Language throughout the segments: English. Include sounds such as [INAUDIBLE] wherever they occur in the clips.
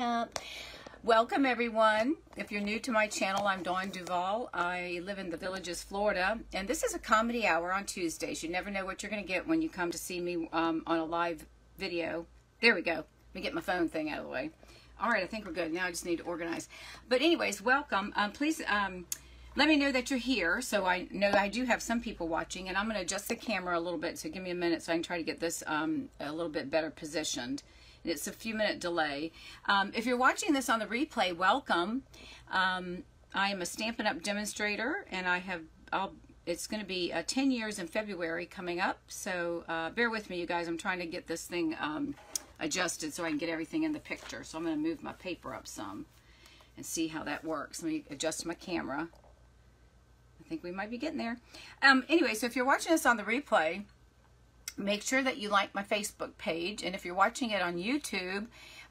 Uh, welcome everyone. If you're new to my channel, I'm Dawn Duval. I live in the Villages, Florida, and this is a comedy hour on Tuesdays. You never know what you're going to get when you come to see me um, on a live video. There we go. Let me get my phone thing out of the way. All right, I think we're good. Now I just need to organize. But anyways, welcome. Um, please um, let me know that you're here so I know I do have some people watching, and I'm going to adjust the camera a little bit, so give me a minute so I can try to get this um, a little bit better positioned. It's a few minute delay. Um, if you're watching this on the replay, welcome. Um, I am a Stampin' Up! demonstrator, and I have, I'll, it's going to be uh, 10 years in February coming up, so uh, bear with me, you guys. I'm trying to get this thing um, adjusted so I can get everything in the picture. So I'm going to move my paper up some and see how that works. Let me adjust my camera. I think we might be getting there. Um, anyway, so if you're watching this on the replay, make sure that you like my Facebook page. And if you're watching it on YouTube,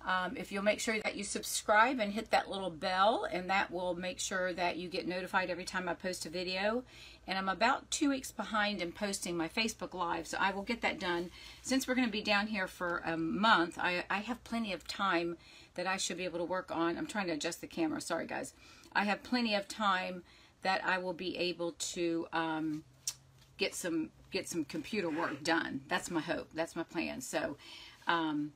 um, if you'll make sure that you subscribe and hit that little bell, and that will make sure that you get notified every time I post a video. And I'm about two weeks behind in posting my Facebook Live, so I will get that done. Since we're going to be down here for a month, I, I have plenty of time that I should be able to work on. I'm trying to adjust the camera. Sorry, guys. I have plenty of time that I will be able to um, get some get some computer work done. That's my hope. That's my plan. So, um,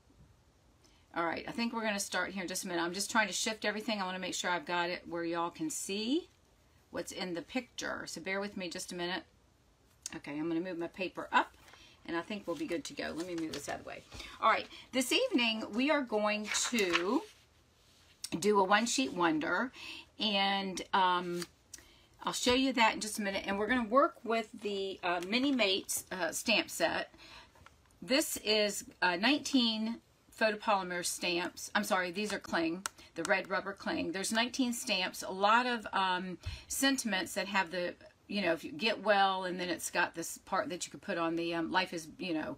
all right, I think we're going to start here in just a minute. I'm just trying to shift everything. I want to make sure I've got it where y'all can see what's in the picture. So bear with me just a minute. Okay, I'm going to move my paper up and I think we'll be good to go. Let me move this out of the way. All right, this evening we are going to do a one sheet wonder and um, I'll show you that in just a minute. And we're going to work with the uh, Mini Mates uh, stamp set. This is uh, 19 photopolymer stamps. I'm sorry, these are cling, the red rubber cling. There's 19 stamps, a lot of um, sentiments that have the, you know, if you get well, and then it's got this part that you could put on the um, life is, you know,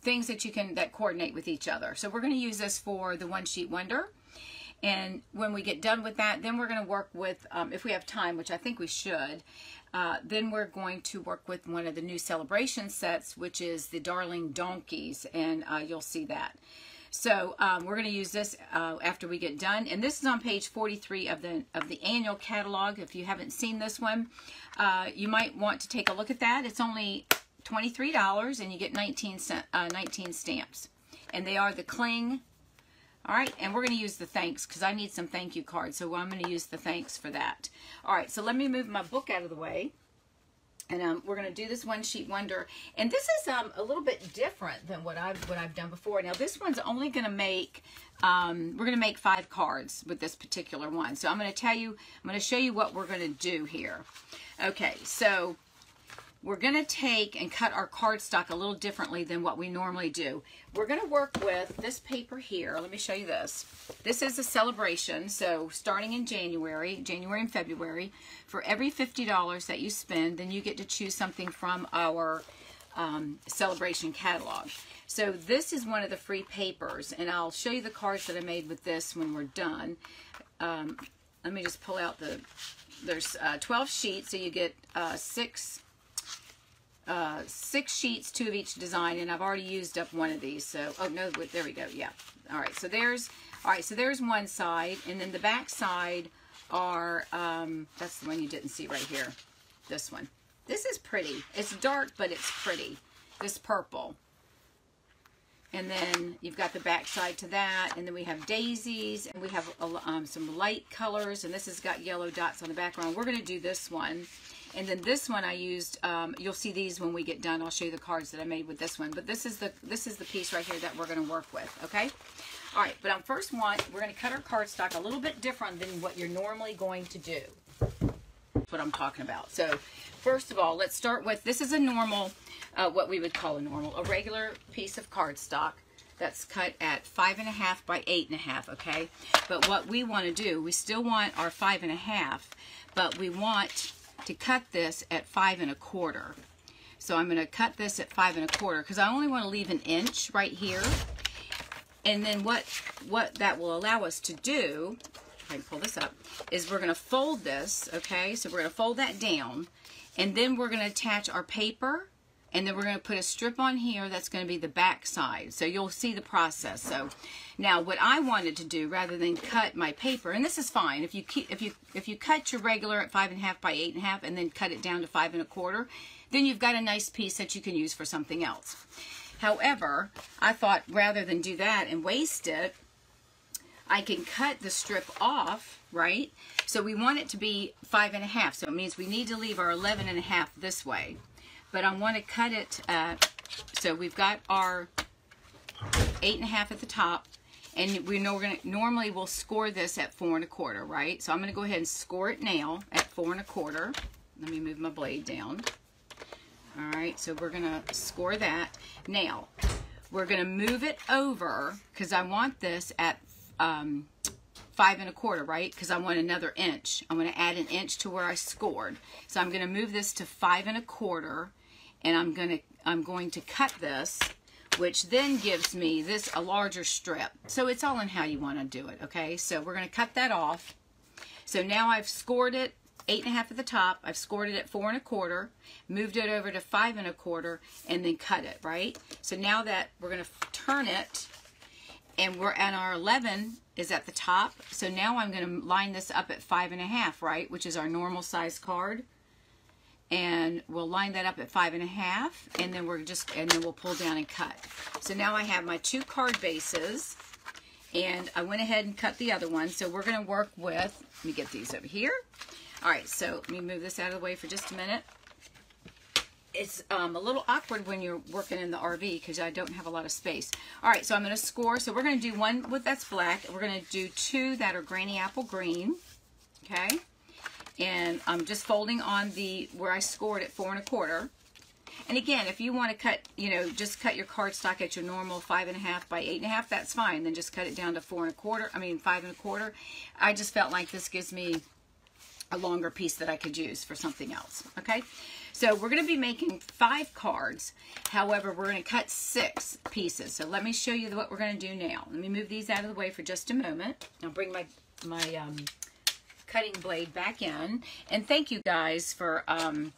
things that you can, that coordinate with each other. So we're going to use this for the One Sheet Wonder. And when we get done with that, then we're going to work with, um, if we have time, which I think we should, uh, then we're going to work with one of the new celebration sets, which is the Darling Donkeys, and uh, you'll see that. So um, we're going to use this uh, after we get done, and this is on page 43 of the of the annual catalog. If you haven't seen this one, uh, you might want to take a look at that. It's only $23, and you get 19, cent, uh, 19 stamps, and they are the Cling all right, and we're going to use the thanks because I need some thank you cards, so I'm going to use the thanks for that. All right, so let me move my book out of the way. And um, we're going to do this one sheet wonder, and this is um, a little bit different than what I've what I've done before. Now this one's only going to make um, we're going to make five cards with this particular one. So I'm going to tell you, I'm going to show you what we're going to do here. Okay, so we're going to take and cut our cardstock a little differently than what we normally do. We're going to work with this paper here. Let me show you this. This is a celebration. So starting in January, January and February, for every $50 that you spend, then you get to choose something from our um, celebration catalog. So this is one of the free papers, and I'll show you the cards that I made with this when we're done. Um, let me just pull out the, there's uh, 12 sheets, so you get uh, six uh, six sheets, two of each design, and I've already used up one of these. So, oh no, there we go. Yeah. All right. So there's, all right. So there's one side, and then the back side are, um, that's the one you didn't see right here. This one. This is pretty. It's dark, but it's pretty. This purple. And then you've got the back side to that. And then we have daisies. And we have um, some light colors. And this has got yellow dots on the background. We're going to do this one. And then this one I used, um, you'll see these when we get done. I'll show you the cards that I made with this one. But this is the this is the piece right here that we're going to work with, okay? All right, but on first one, we're going to cut our cardstock a little bit different than what you're normally going to do. That's what I'm talking about. So first of all, let's start with, this is a normal, uh, what we would call a normal, a regular piece of cardstock that's cut at five and a half by eight and a half, okay? But what we want to do, we still want our five and a half, but we want to cut this at five and a quarter. So I'm going to cut this at five and a quarter because I only want to leave an inch right here. And then what, what that will allow us to do, if I can pull this up, is we're going to fold this, okay? So we're going to fold that down. And then we're going to attach our paper and then we're going to put a strip on here that's going to be the back side. So you'll see the process. So now what I wanted to do rather than cut my paper, and this is fine, if you keep, if you if you cut your regular at five and a half by eight and a half and then cut it down to five and a quarter, then you've got a nice piece that you can use for something else. However, I thought rather than do that and waste it, I can cut the strip off, right? So we want it to be five and a half. So it means we need to leave our 11 and a half this way but I want to cut it, uh, so we've got our eight and a half at the top, and we know we're to, normally we'll score this at four and a quarter, right? So I'm going to go ahead and score it now at four and a quarter. Let me move my blade down. All right, so we're going to score that. Now, we're going to move it over, because I want this at um, five and a quarter, right? Because I want another inch. I'm going to add an inch to where I scored. So I'm going to move this to five and a quarter and I'm going to I'm going to cut this which then gives me this a larger strip. So it's all in how you want to do it okay? So we're going to cut that off. So now I've scored it eight and a half at the top. I've scored it at four and a quarter moved it over to five and a quarter and then cut it right? So now that we're going to turn it and we're at our 11 is at the top. So now I'm going to line this up at five and a half right? Which is our normal size card and we'll line that up at five and a half and then we're just and then we'll pull down and cut so now I have my two card bases and I went ahead and cut the other one so we're going to work with let me get these over here all right so let me move this out of the way for just a minute it's um, a little awkward when you're working in the RV because I don't have a lot of space. All right, so I'm going to score. So we're going to do one with that's black. We're going to do two that are granny apple green. Okay and I'm just folding on the where I scored at four and a quarter. And again, if you want to cut, you know, just cut your cardstock at your normal five and a half by eight and a half, that's fine. Then just cut it down to four and a quarter. I mean, five and a quarter. I just felt like this gives me a longer piece that I could use for something else. Okay, so we're going to be making five cards. However, we're going to cut six pieces. So let me show you what we're going to do now. Let me move these out of the way for just a moment. I'll bring my my um, cutting blade back in. And thank you guys for um,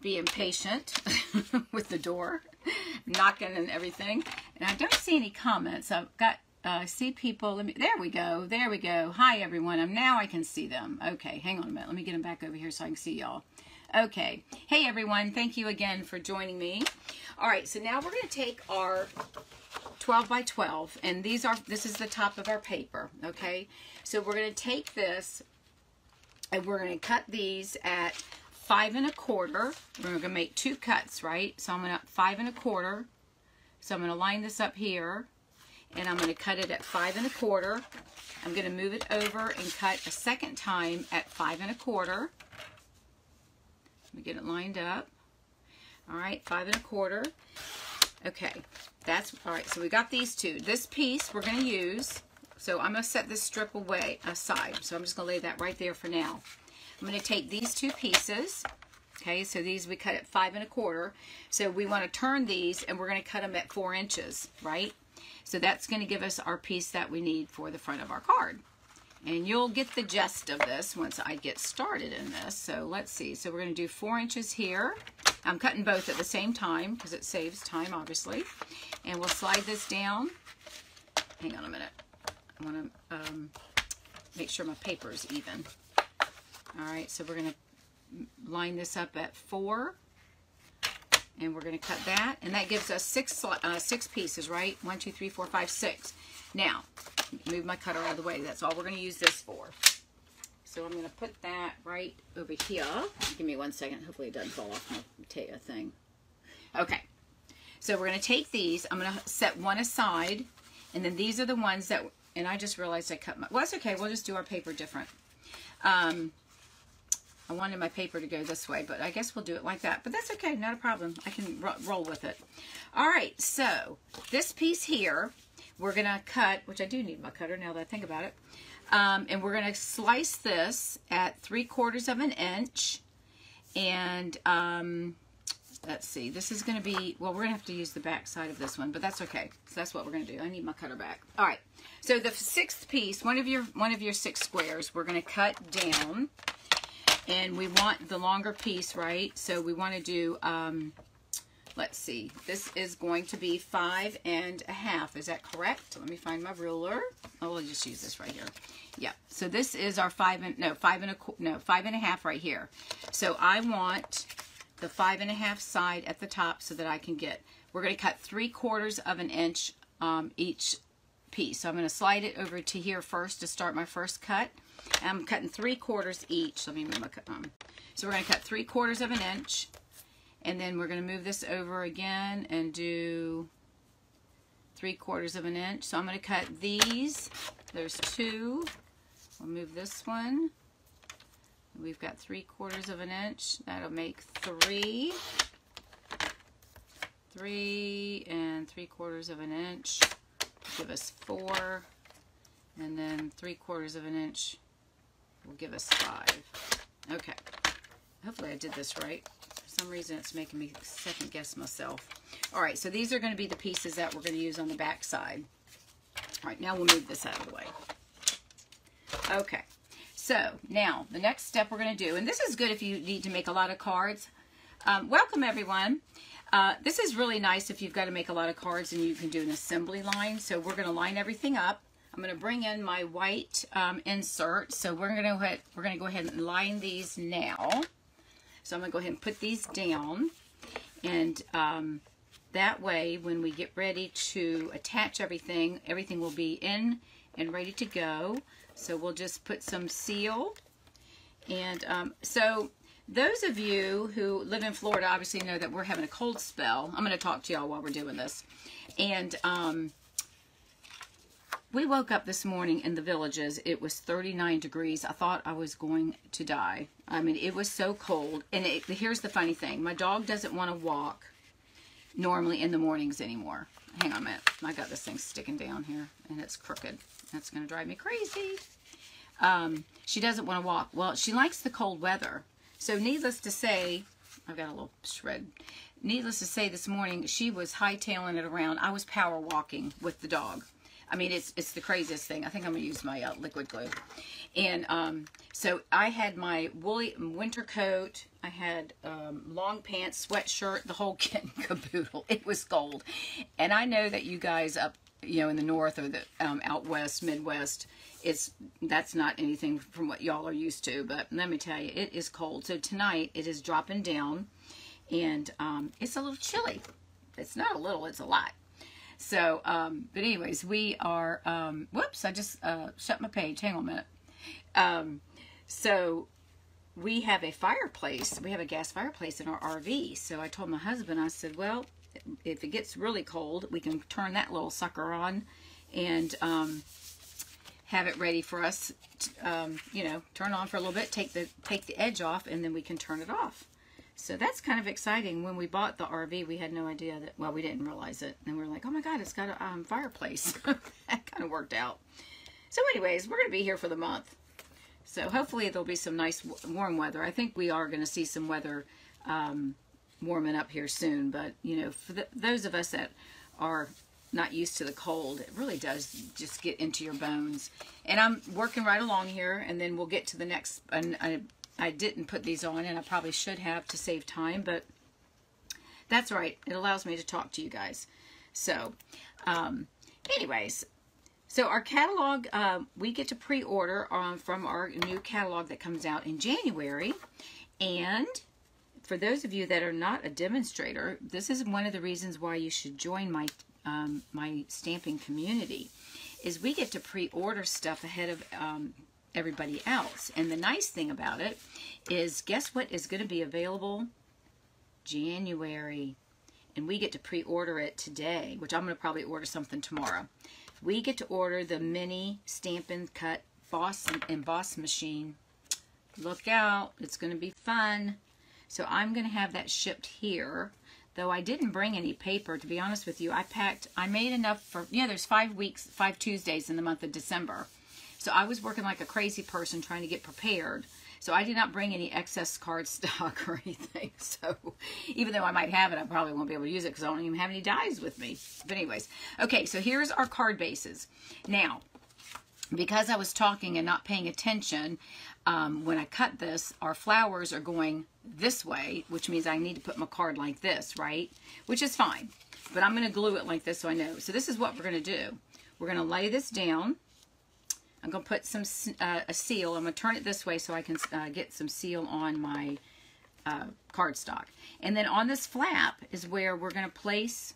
being patient [LAUGHS] with the door, knocking and everything. And I don't see any comments. I've got, uh, see people, let me, there we go, there we go. Hi everyone, I'm, now I can see them. Okay, hang on a minute, let me get them back over here so I can see y'all. Okay, hey everyone, thank you again for joining me. All right, so now we're going to take our 12 by 12 and these are this is the top of our paper okay? So we're going to take this and we're going to cut these at five and a quarter. We're going to make two cuts right? So I'm going to five and a quarter. So I'm going to line this up here and I'm going to cut it at five and a quarter. I'm going to move it over and cut a second time at five and a quarter. Let me get it lined up. All right five and a quarter. Okay, that's, all right, so we got these two. This piece we're going to use, so I'm going to set this strip away, aside. So I'm just going to lay that right there for now. I'm going to take these two pieces, okay, so these we cut at five and a quarter. So we want to turn these and we're going to cut them at four inches, right? So that's going to give us our piece that we need for the front of our card. And you'll get the gist of this once I get started in this. So let's see. So we're going to do four inches here. I'm cutting both at the same time because it saves time, obviously. And we'll slide this down. Hang on a minute. I want to um, make sure my paper is even. All right, so we're going to line this up at four. And we're going to cut that. And that gives us six, uh, six pieces, right? One, two, three, four, five, six. Now, move my cutter out of the way. That's all we're going to use this for. So I'm going to put that right over here. Give me one second. Hopefully it doesn't fall off my thing. Okay. So we're going to take these. I'm going to set one aside. And then these are the ones that, and I just realized I cut my, well, that's okay. We'll just do our paper different. Um, I wanted my paper to go this way, but I guess we'll do it like that. But that's okay. Not a problem. I can roll with it. All right. So this piece here we're going to cut, which I do need my cutter now that I think about it, um, and we're going to slice this at three quarters of an inch, and um, let's see, this is going to be, well, we're going to have to use the back side of this one, but that's okay. So that's what we're going to do. I need my cutter back. All right. So the sixth piece, one of your one of your six squares, we're going to cut down, and we want the longer piece, right? So we want to do um, let's see, this is going to be five and a half. Is that correct? Let me find my ruler. Oh, we'll just use this right here. Yeah. So this is our five and no five and a no five and a half right here. So I want the five and a half side at the top so that I can get. We're going to cut three quarters of an inch um, each piece. So I'm going to slide it over to here first to start my first cut. I'm cutting three quarters each. Let me move my um, so we're going to cut three quarters of an inch and then we're going to move this over again and do three quarters of an inch. So I'm going to cut these. There's two. We'll move this one. We've got three quarters of an inch. That'll make three. Three and three quarters of an inch. Give us four. And then three quarters of an inch will give us five. Okay. Hopefully I did this right. Some reason it's making me second guess myself. All right, so these are going to be the pieces that we're going to use on the back side. All right, now we'll move this out of the way. Okay, so now the next step we're going to do, and this is good if you need to make a lot of cards. Um, welcome everyone. Uh, this is really nice if you've got to make a lot of cards and you can do an assembly line. So we're going to line everything up. I'm going to bring in my white um, insert. So we're going to we're going to go ahead and line these now. So I'm going to go ahead and put these down. And um, that way, when we get ready to attach everything, everything will be in and ready to go. So we'll just put some seal. And um, so those of you who live in Florida obviously know that we're having a cold spell. I'm going to talk to y'all while we're doing this. And um, we woke up this morning in the villages. It was 39 degrees. I thought I was going to die. I mean, it was so cold. And it, here's the funny thing. My dog doesn't want to walk normally in the mornings anymore. Hang on a minute. I got this thing sticking down here, and it's crooked. That's going to drive me crazy. Um, she doesn't want to walk. Well, she likes the cold weather. So needless to say, I've got a little shred. Needless to say, this morning, she was hightailing it around. I was power walking with the dog. I mean, it's it's the craziest thing. I think I'm going to use my uh, liquid glue. And um, so I had my woolly winter coat. I had um, long pants, sweatshirt, the whole [LAUGHS] kit and caboodle. It was cold. And I know that you guys up, you know, in the north or the um, out west, Midwest, it's that's not anything from what y'all are used to. But let me tell you, it is cold. So tonight it is dropping down, and um, it's a little chilly. It's not a little, it's a lot. So, um, but anyways, we are, um, whoops, I just uh, shut my page. Hang on a minute. Um, so we have a fireplace. We have a gas fireplace in our RV. So I told my husband, I said, well, if it gets really cold, we can turn that little sucker on and um, have it ready for us. To, um, you know, turn on for a little bit, take the take the edge off, and then we can turn it off. So that's kind of exciting. When we bought the RV, we had no idea that, well, we didn't realize it. And we are like, oh my God, it's got a um, fireplace. [LAUGHS] that kind of worked out. So anyways, we're going to be here for the month. So hopefully there'll be some nice warm weather. I think we are going to see some weather um, warming up here soon. But, you know, for the, those of us that are not used to the cold, it really does just get into your bones. And I'm working right along here, and then we'll get to the next, uh, I didn't put these on, and I probably should have to save time, but that's right. It allows me to talk to you guys. So, um, anyways, so our catalog, uh, we get to pre-order um, from our new catalog that comes out in January. And for those of you that are not a demonstrator, this is one of the reasons why you should join my um, my stamping community, is we get to pre-order stuff ahead of um, everybody else. And the nice thing about it is, guess what is going to be available? January. And we get to pre-order it today, which I'm going to probably order something tomorrow. We get to order the mini Stampin' Cut Boss Emboss machine. Look out. It's going to be fun. So I'm going to have that shipped here. Though I didn't bring any paper, to be honest with you, I packed, I made enough for, know, there's five weeks, five Tuesdays in the month of December. So I was working like a crazy person trying to get prepared. So I did not bring any excess card stock [LAUGHS] or anything. So even though I might have it, I probably won't be able to use it because I don't even have any dies with me. But anyways, okay, so here's our card bases. Now, because I was talking and not paying attention, um, when I cut this, our flowers are going this way, which means I need to put my card like this, right? Which is fine. But I'm going to glue it like this so I know. So this is what we're going to do. We're going to lay this down. I'm going to put some uh, a seal. I'm going to turn it this way so I can uh, get some seal on my uh, cardstock. And then on this flap is where we're going to place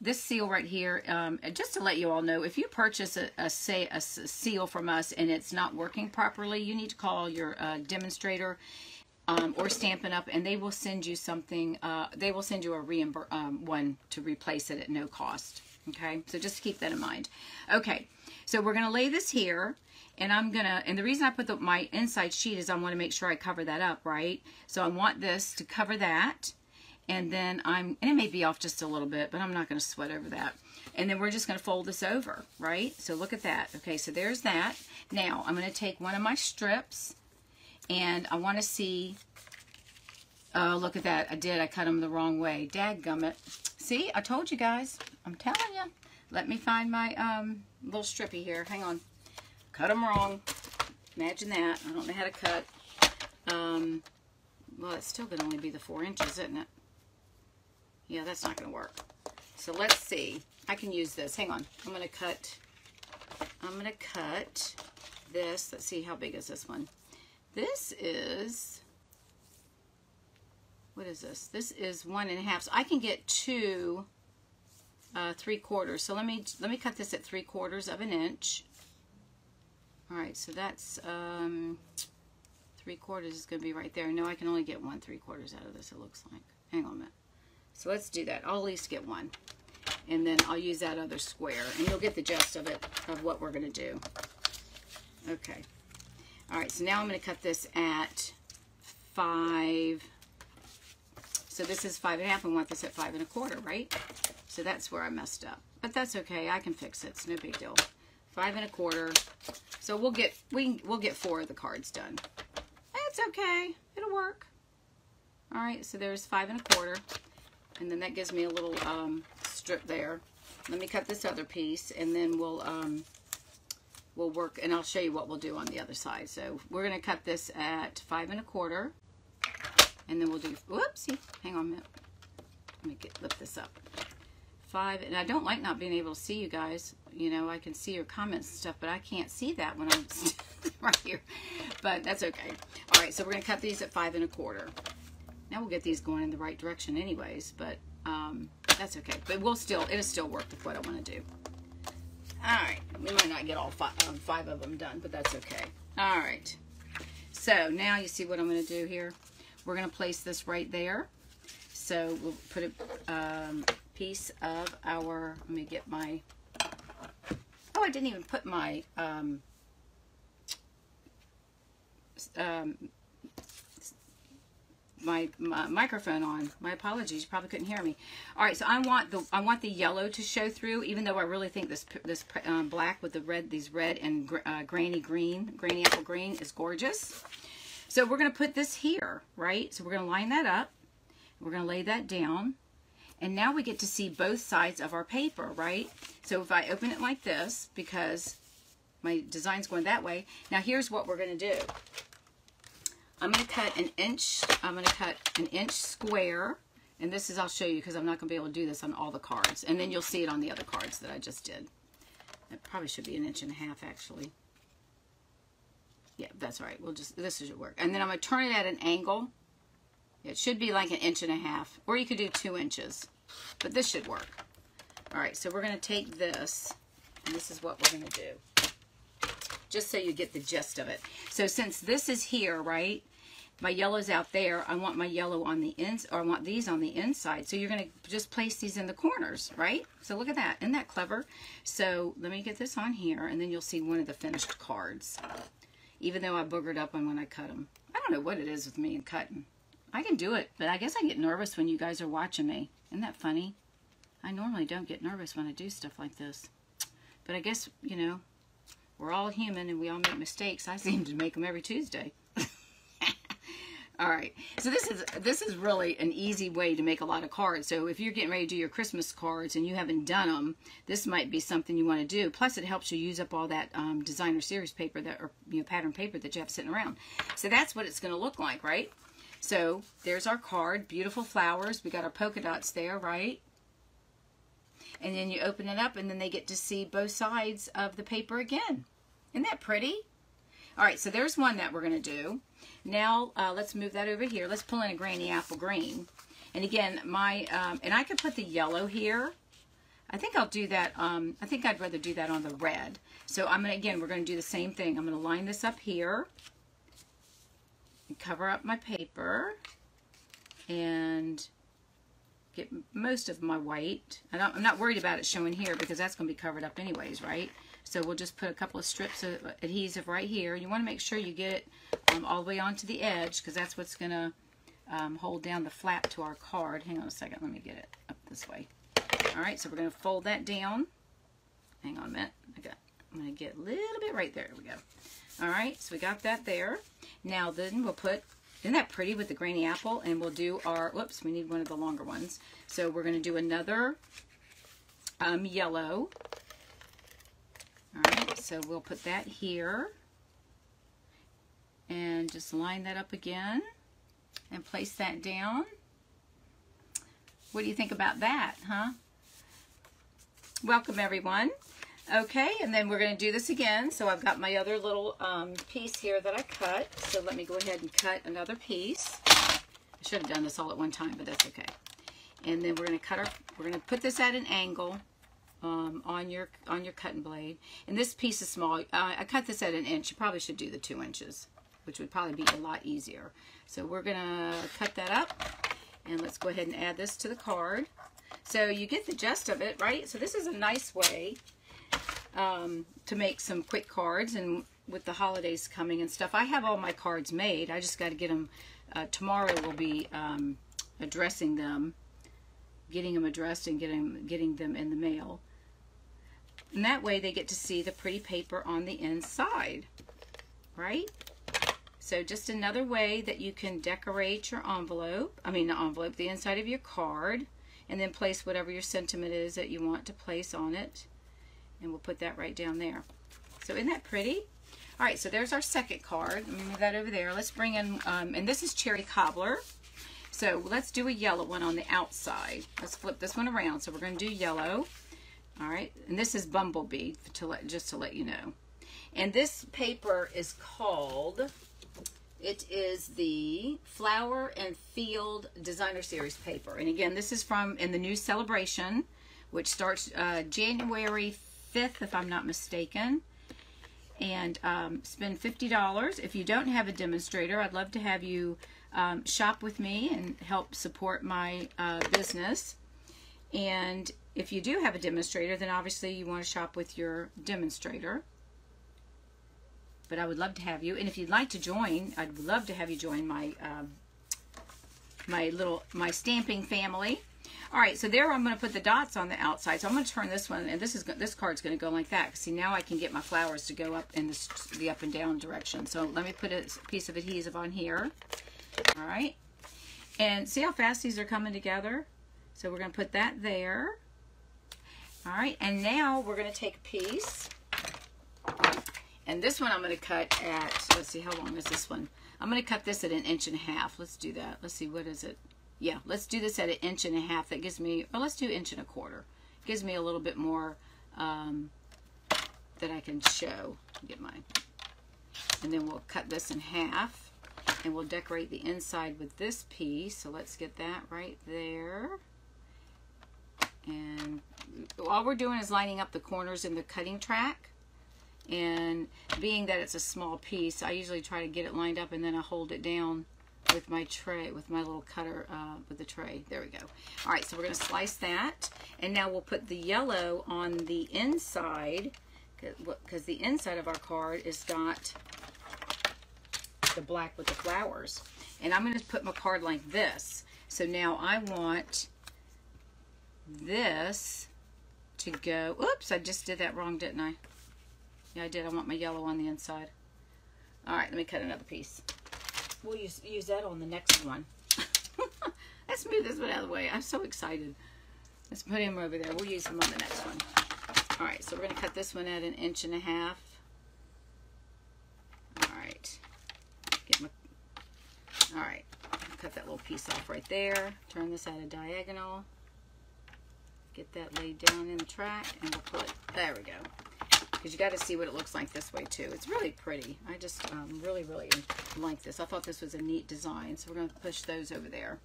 this seal right here, um, just to let you all know, if you purchase a, a, say, a seal from us and it's not working properly, you need to call your uh, demonstrator um, or Stampin' Up! and they will send you something, uh, they will send you a reimbur um, one to replace it at no cost. Okay, so just keep that in mind. Okay, so we're going to lay this here and I'm gonna, and the reason I put the, my inside sheet is I want to make sure I cover that up, right? So I want this to cover that and then I'm, and it may be off just a little bit, but I'm not going to sweat over that. And then we're just going to fold this over, right? So look at that. Okay, so there's that. Now, I'm going to take one of my strips, and I want to see, oh, look at that. I did. I cut them the wrong way. Dadgummit. See, I told you guys. I'm telling you. Let me find my um, little strippy here. Hang on. Cut them wrong. Imagine that. I don't know how to cut. Um, well, it's still going to only be the four inches, isn't it? Yeah, that's not going to work. So let's see. I can use this. Hang on. I'm going to cut, I'm going to cut this. Let's see, how big is this one? This is, what is this? This is one and a half. So I can get two uh, three quarters. So let me, let me cut this at three quarters of an inch. All right, so that's um, three quarters is going to be right there. No, I can only get one three quarters out of this, it looks like. Hang on a minute. So let's do that. I'll at least get one. And then I'll use that other square. And you'll get the gist of it, of what we're going to do. Okay. All right, so now I'm going to cut this at five. So this is five and a half. I want this at five and a quarter, right? So that's where I messed up. But that's okay. I can fix it. It's no big deal. Five and a quarter. So we'll get we we'll get four of the cards done. That's okay. It'll work. All right, so there's five and a quarter. And then that gives me a little um, strip there. Let me cut this other piece and then we'll um, we'll work and I'll show you what we'll do on the other side. So we're to cut this at five and a quarter and then we'll do, whoopsie, hang on a minute. Let me get, lift this up. Five, and I don't like not being able to see you guys. You know, I can see your comments and stuff, but I can't see that when I'm [LAUGHS] right here. But that's okay. All right, so we're going to cut these at five and a quarter. Now we'll get these going in the right direction anyways, but um, that's okay. But we'll still, it'll still work with what I want to do. All right, we might not get all five, um, five of them done, but that's okay. All right, so now you see what I'm going to do here. We're going to place this right there. So we'll put it um, piece of our, let me get my, oh, I didn't even put my um, um, my, my, microphone on. My apologies. You probably couldn't hear me. All right, so I want the I want the yellow to show through, even though I really think this this um, black with the red, these red and gr uh, grainy green, grainy apple green is gorgeous. So we're going to put this here, right? So we're going to line that up. We're going to lay that down. And now we get to see both sides of our paper, right? So if I open it like this, because my design's going that way, now here's what we're going to do. I'm going to cut an inch, I'm to cut an inch square, and this is, I'll show you because I'm not going to be able to do this on all the cards, and then you'll see it on the other cards that I just did. It probably should be an inch and a half, actually. Yeah, that's right. We'll just, this should work. And then I'm to turn it at an angle. It should be like an inch and a half, or you could do two inches, but this should work. All right, so we're going to take this, and this is what we're going to do just so you get the gist of it. So since this is here, right, my yellow's out there. I want my yellow on the ends, or I want these on the inside. So you're going to just place these in the corners, right? So look at that. Isn't that clever? So let me get this on here, and then you'll see one of the finished cards. Even though I boogered up on when I cut them. I don't know what it is with me and cutting. I can do it, but I guess I get nervous when you guys are watching me. Isn't that funny? I normally don't get nervous when I do stuff like this. But I guess, you know, we're all human and we all make mistakes. I [LAUGHS] seem to make them every Tuesday. [LAUGHS] All right. So this is this is really an easy way to make a lot of cards. So if you're getting ready to do your Christmas cards and you haven't done them, this might be something you want to do. Plus, it helps you use up all that um, designer series paper that or you know pattern paper that you have sitting around. So that's what it's going to look like, right? So there's our card. Beautiful flowers. We got our polka dots there, right? And then you open it up, and then they get to see both sides of the paper again. Isn't that pretty? All right, so there's one that we're going to do. Now, uh, let's move that over here. Let's pull in a Granny Apple Green. And again, my, um, and I could put the yellow here. I think I'll do that, um, I think I'd rather do that on the red. So I'm going to, again, we're going to do the same thing. I'm going to line this up here. Cover up my paper. And get most of my white. I'm not worried about it showing here because that's going to be covered up anyways, right? So we'll just put a couple of strips of adhesive right here. You want to make sure you get it um, all the way onto the edge because that's what's going to um, hold down the flap to our card. Hang on a second. Let me get it up this way. All right, so we're going to fold that down. Hang on a minute. I got, I'm going to get a little bit right there. There we go. All right, so we got that there. Now then we'll put, isn't that pretty with the granny apple? And we'll do our, whoops, we need one of the longer ones. So we're going to do another um, yellow. All right, so we'll put that here and just line that up again and place that down. What do you think about that, huh? Welcome, everyone. Okay, and then we're going to do this again. So I've got my other little um, piece here that I cut. So let me go ahead and cut another piece. I should have done this all at one time, but that's okay. And then we're going to cut our, we're going to put this at an angle um, on your on your cutting blade. And this piece is small. Uh, I cut this at an inch. You probably should do the two inches, which would probably be a lot easier. So we're going to cut that up. And let's go ahead and add this to the card. So you get the gist of it, right? So this is a nice way um, to make some quick cards. And with the holidays coming and stuff, I have all my cards made. I just got to get them. Uh, tomorrow we'll be um, addressing them getting them addressed and getting getting them in the mail. And that way they get to see the pretty paper on the inside, right? So just another way that you can decorate your envelope, I mean the envelope, the inside of your card, and then place whatever your sentiment is that you want to place on it. And we'll put that right down there. So isn't that pretty? All right, so there's our second card. Let me move that over there. Let's bring in, um, and this is Cherry Cobbler. So let's do a yellow one on the outside. Let's flip this one around. So we're going to do yellow. All right, and this is Bumblebee, to let, just to let you know. And this paper is called, it is the Flower and Field Designer Series paper. And again, this is from, in the new celebration, which starts uh, January 5th, if I'm not mistaken. And um, spend $50. If you don't have a demonstrator, I'd love to have you um, shop with me and help support my uh, business. And if you do have a demonstrator, then obviously you want to shop with your demonstrator. But I would love to have you. And if you'd like to join, I'd love to have you join my um, my little my stamping family. All right, so there I'm going to put the dots on the outside. So I'm going to turn this one, and this is this card's going to go like that. See, now I can get my flowers to go up in this, the up and down direction. So let me put a piece of adhesive on here. All right, and see how fast these are coming together? So we're going to put that there. All right, and now we're going to take a piece. And this one I'm going to cut at, let's see, how long is this one? I'm going to cut this at an inch and a half. Let's do that. Let's see, what is it? Yeah, let's do this at an inch and a half. That gives me, or let's do inch and a quarter. Gives me a little bit more um, that I can show. Get mine. And then we'll cut this in half. And we'll decorate the inside with this piece. So let's get that right there. And all we're doing is lining up the corners in the cutting track. And being that it's a small piece, I usually try to get it lined up and then I hold it down with my tray, with my little cutter uh, with the tray. There we go. All right, so we're going to slice that. And now we'll put the yellow on the inside because the inside of our card is got the black with the flowers. And I'm going to put my card like this. So now I want this to go, oops, I just did that wrong, didn't I? Yeah, I did. I want my yellow on the inside. All right, let me cut another piece. We'll use, use that on the next one. [LAUGHS] Let's move this one out of the way. I'm so excited. Let's put him over there. We'll use him on the next one. All right, so we're going to cut this one at an inch and a half. All right. Get my, all right. Cut that little piece off right there. Turn this at a diagonal. Get that laid down in the track, and we'll put, there we go. Because you got to see what it looks like this way too. It's really pretty. I just um, really, really like this. I thought this was a neat design, so we're going to push those over there.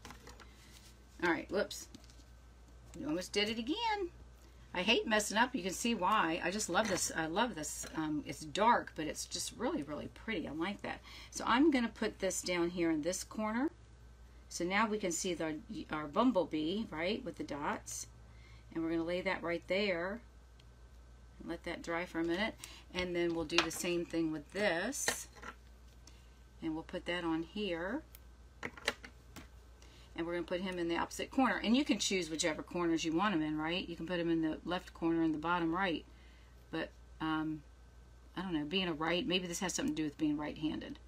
All right, whoops. You almost did it again. I hate messing up. You can see why. I just love this. I love this. Um, it's dark, but it's just really, really pretty. I like that. So I'm going to put this down here in this corner. So now we can see the, our bumblebee, right, with the dots. And we're going to lay that right there. Let that dry for a minute. And then we'll do the same thing with this. And we'll put that on here and we're going to put him in the opposite corner. And you can choose whichever corners you want him in, right? You can put him in the left corner and the bottom right. But, um, I don't know, being a right, maybe this has something to do with being right-handed.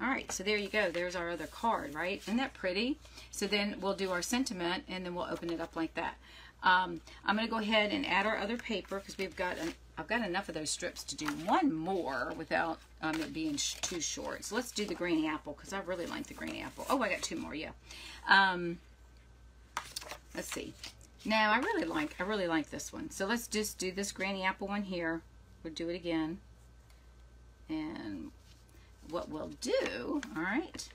All right, so there you go. There's our other card, right? Isn't that pretty? So then we'll do our sentiment, and then we'll open it up like that. Um, I'm going to go ahead and add our other paper because we've got an, I've got enough of those strips to do one more without um, it being sh too short. So let's do the granny apple because I really like the granny apple. Oh, I got two more, yeah. Um, let's see. Now I really like I really like this one. So let's just do this granny apple one here. We'll do it again. And what we'll do, all right,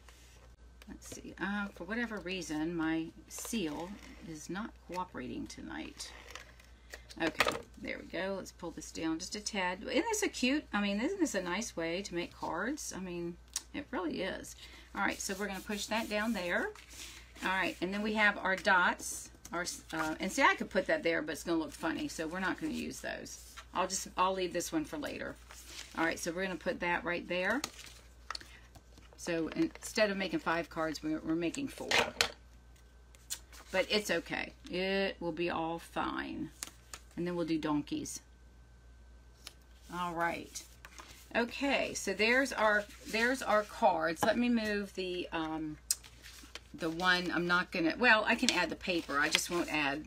let's see, uh, for whatever reason, my seal is not cooperating tonight. Okay, there we go. Let's pull this down just a tad. Isn't this a cute, I mean, isn't this a nice way to make cards? I mean, it really is. All right, so we're going to push that down there. All right, and then we have our dots. Our, uh, and see, I could put that there, but it's going to look funny, so we're not going to use those. I'll just, I'll leave this one for later. All right, so we're going to put that right there. So instead of making five cards, we're, we're making four. But it's okay. It will be all fine. And then we'll do donkeys. All right. Okay, so there's our there's our cards. Let me move the um, the one I'm not gonna. Well, I can add the paper. I just won't add.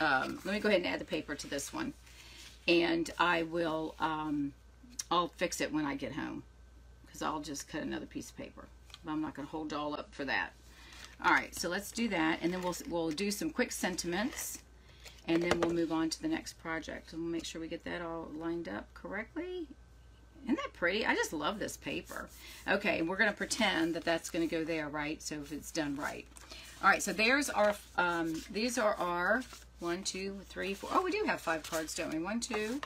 Um, let me go ahead and add the paper to this one, and I will. Um, I'll fix it when I get home because I'll just cut another piece of paper. But I'm not gonna hold all up for that. All right, so let's do that, and then we'll we'll do some quick sentiments and then we'll move on to the next project. And we'll make sure we get that all lined up correctly. Isn't that pretty? I just love this paper. Okay we're going to pretend that that's going to go there right? So if it's done right. All right so there's our um, these are our one two three four oh we do have five cards don't we? One two.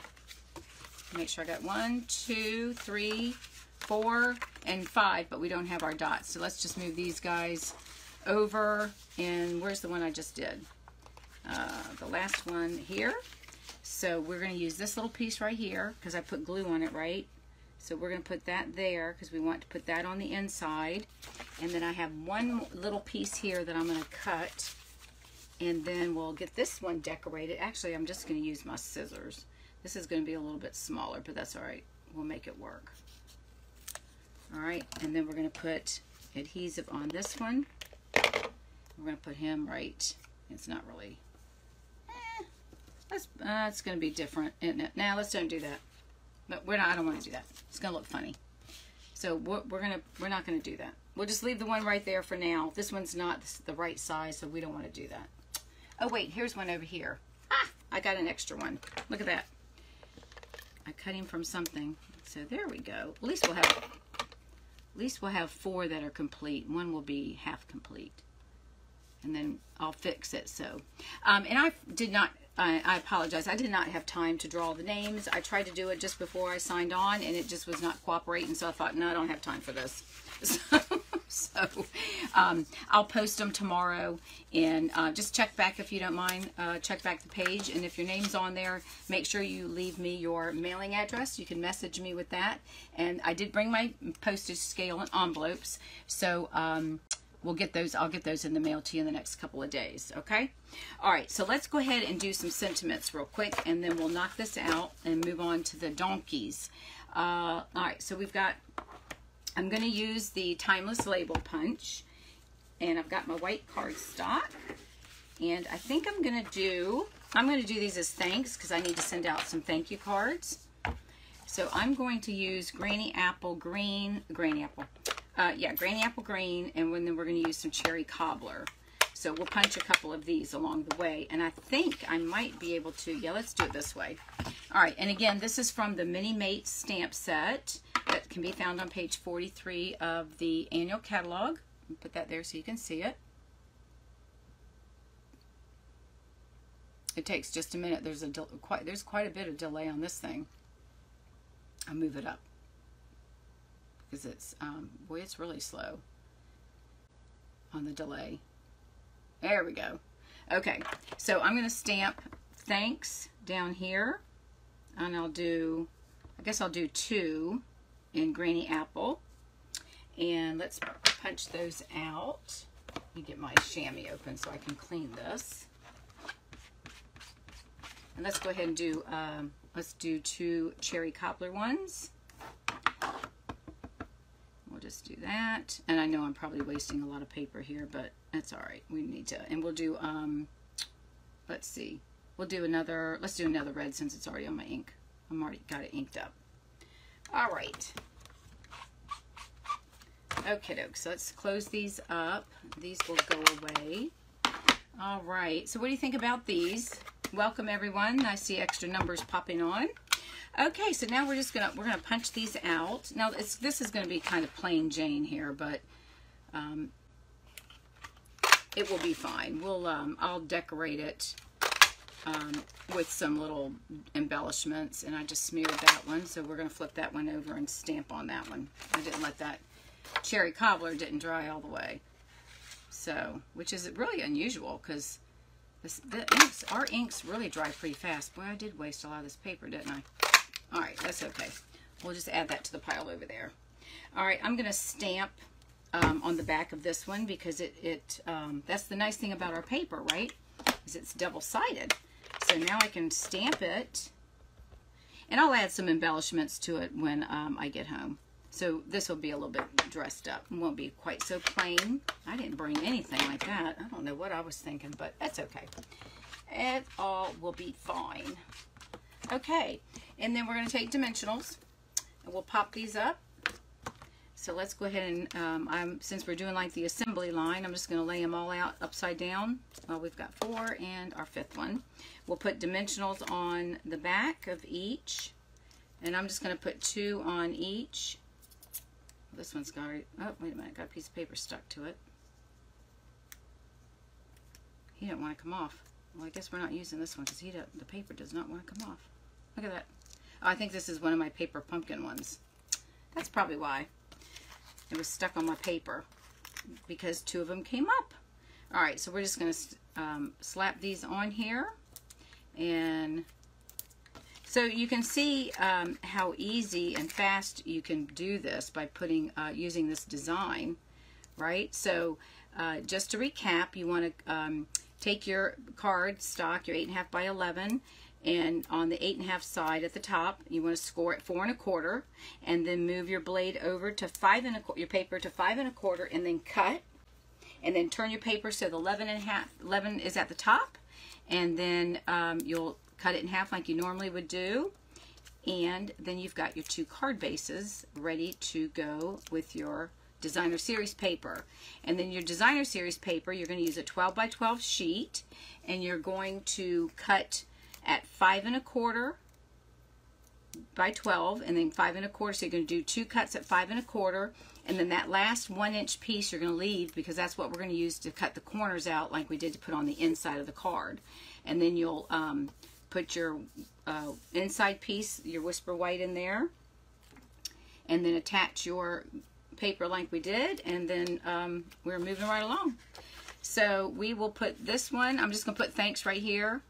Make sure I got one two three four and five but we don't have our dots so let's just move these guys over and where's the one I just did uh, the last one here. So we're going to use this little piece right here because I put glue on it, right? So we're going to put that there because we want to put that on the inside. And then I have one little piece here that I'm going to cut. And then we'll get this one decorated. Actually, I'm just going to use my scissors. This is going to be a little bit smaller, but that's all right. We'll make it work. All right, and then we're going to put adhesive on this one. We're to put him right. It's not really that's, uh, it's going to be different, isn't it? Now, let's don't do that. But we're not, I don't want to do that. It's to look funny. So we're, we're to, we're not going to do that. We'll just leave the one right there for now. This one's not the right size, so we don't want to do that. Oh, wait, here's one over here. Ah, I got an extra one. Look at that. I cut him from something. So there we go. At least we'll have, at least we'll have four that are complete. One will be half complete. And then I'll fix it, so. Um, and I did not I, I, apologize. I did not have time to draw the names. I tried to do it just before I signed on, and it just was not cooperating. So I thought, no, I don't have time for this. [LAUGHS] So, [LAUGHS] so um, I'll post them tomorrow, and uh, just check back if you don't mind. Uh, check back the page, and if your name's on there, make sure you leave me your mailing address. You can message me with that. And I did bring my postage scale and envelopes, so. Um, we'll get those, I'll get those in the mail to you in the next couple of days, okay? All right, so let's go ahead and do some sentiments real quick, and then we'll knock this out and move on to the donkeys. Uh, all right, so we've got I'm going to use the Timeless Label Punch. And I've got my white cardstock. And I think I'm going to do, I'm going to do these as thanks because I need to send out some thank you cards. So I'm going to use Granny Apple Green, Granny Apple, uh, yeah, Granny Apple Green, and then we're going to use some Cherry Cobbler. So we'll punch a couple of these along the way. And I think I might be able to, yeah, let's do it this way. All right, and again, this is from the Mini Mate stamp set that can be found on page 43 of the annual catalog. Put that there so you can see it. It takes just a minute. There's a quite there's quite a bit of delay on this thing. I'll move it up because it's um, boy, it's really slow on the delay. There we go. Okay, so I'm going to stamp thanks down here, and I'll do, I guess I'll do two in Granny Apple. And let's punch those out. Let me get my chamois open so I can clean this. And let's go ahead and do, um, let's do two cherry cobbler ones. We'll just do that. And I know I'm probably wasting a lot of paper here, but that's all right. We need to, and we'll do, um, let's see. We'll do another, let's do another red since it's already on my ink. I'm already got it inked up. All right. Okay, doke. So let's close these up. These will go away. All right. So what do you think about these? Welcome everyone. I see extra numbers popping on. Okay, so now we're just gonna we're gonna punch these out. Now it's this is gonna be kind of plain Jane here, but um, it will be fine. We'll um, I'll decorate it um, with some little embellishments, and I just smeared that one. So we're gonna flip that one over and stamp on that one. I didn't let that cherry cobbler didn't dry all the way. So, which is really unusual because inks, our inks really dry pretty fast. Boy, I did waste a lot of this paper, didn't I? All right, that's okay. We'll just add that to the pile over there. All right, I'm going to stamp um, on the back of this one because it, it um, that's the nice thing about our paper, right? Is it's double-sided. So now I can stamp it, and I'll add some embellishments to it when um, I get home. So this will be a little bit dressed up. It won't be quite so plain. I didn't bring anything like that. I don't know what I was thinking, but that's okay. It all will be fine. Okay, and then we're going to take dimensionals, and we'll pop these up. So let's go ahead and, um, I'm since we're doing like the assembly line, I'm just going to lay them all out upside down. Well, we've got four and our fifth one. We'll put dimensionals on the back of each, and I'm just going to put two on each this one's got, oh, wait a minute, got a piece of paper stuck to it. He didn't want to come off. Well, I guess we're not using this one because he the paper does not want to come off. Look at that. Oh, I think this is one of my paper pumpkin ones. That's probably why. It was stuck on my paper because two of them came up. All right, so we're just going to um, slap these on here and so you can see um, how easy and fast you can do this by putting uh, using this design, right? So uh, just to recap, you want to um, take your card stock, your 8.5 by 11, and on the 8.5 side at the top, you want to score it 4 and a quarter, and then move your blade over to 5 and a quarter, your paper to 5 and a quarter, and then cut, and then turn your paper so the 11 and a half, 11 is at the top, and then um, you'll cut it in half like you normally would do. And then you've got your two card bases ready to go with your designer series paper. And then your designer series paper, you're going to use a 12 by 12 sheet and you're going to cut at five and a quarter by 12 and then five and a quarter. So you're going to do two cuts at five and a quarter. And then that last one inch piece you're going to leave because that's what we're going to use to cut the corners out like we did to put on the inside of the card. And then you'll um, put your uh, inside piece, your Whisper White in there, and then attach your paper like we did, and then um, we're moving right along. So we will put this one, I'm just going to put thanks right here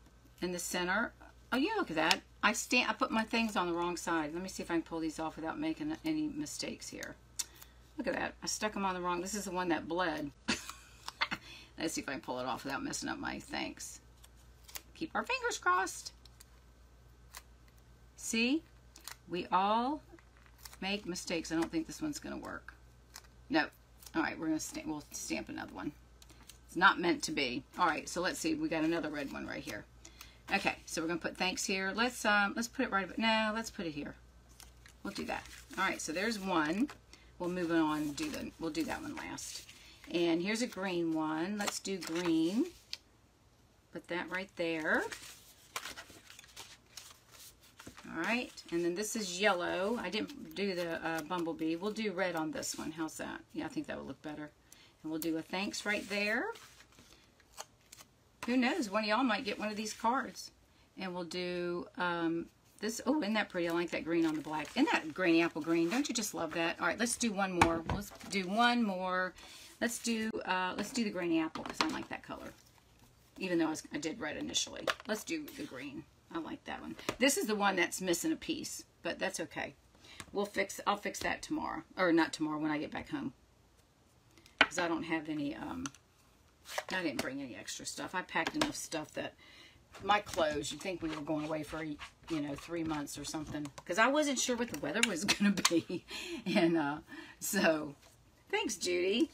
in the center. Oh, yeah, look at that. I stand. I put my things on the wrong side. Let me see if I can pull these off without making any mistakes here. Look at that. I stuck them on the wrong. This is the one that bled. [LAUGHS] Let's see if I can pull it off without messing up my thanks keep our fingers crossed. See, we all make mistakes. I don't think this one's going to work. No. All right, we're going to stamp, we'll stamp another one. It's not meant to be. All right, so let's see. We got another red one right here. Okay, so we're going to put thanks here. Let's um, let's put it right. No, let's put it here. We'll do that. All right, so there's one. We'll move on. Do the. We'll do that one last. And here's a green one. Let's do green. Put that right there. All right, and then this is yellow. I didn't do the uh, bumblebee. We'll do red on this one. How's that? Yeah, I think that would look better. And we'll do a thanks right there. Who knows? One of y'all might get one of these cards. And we'll do um, this. Oh, isn't that pretty? I like that green on the black. Isn't that green apple green? Don't you just love that? All right, let's do one more. Let's do one more. Let's do uh, let's do the green apple because I like that color. Even though I, was, I did red initially. Let's do the green. I like that one. This is the one that's missing a piece, but that's okay. We'll fix, I'll fix that tomorrow. Or not tomorrow, when I get back home. Because I don't have any, um, I didn't bring any extra stuff. I packed enough stuff that, my clothes, you'd think we were going away for, you know, three months or something. Because I wasn't sure what the weather was [LAUGHS] going to be. And, uh, so, thanks, Judy.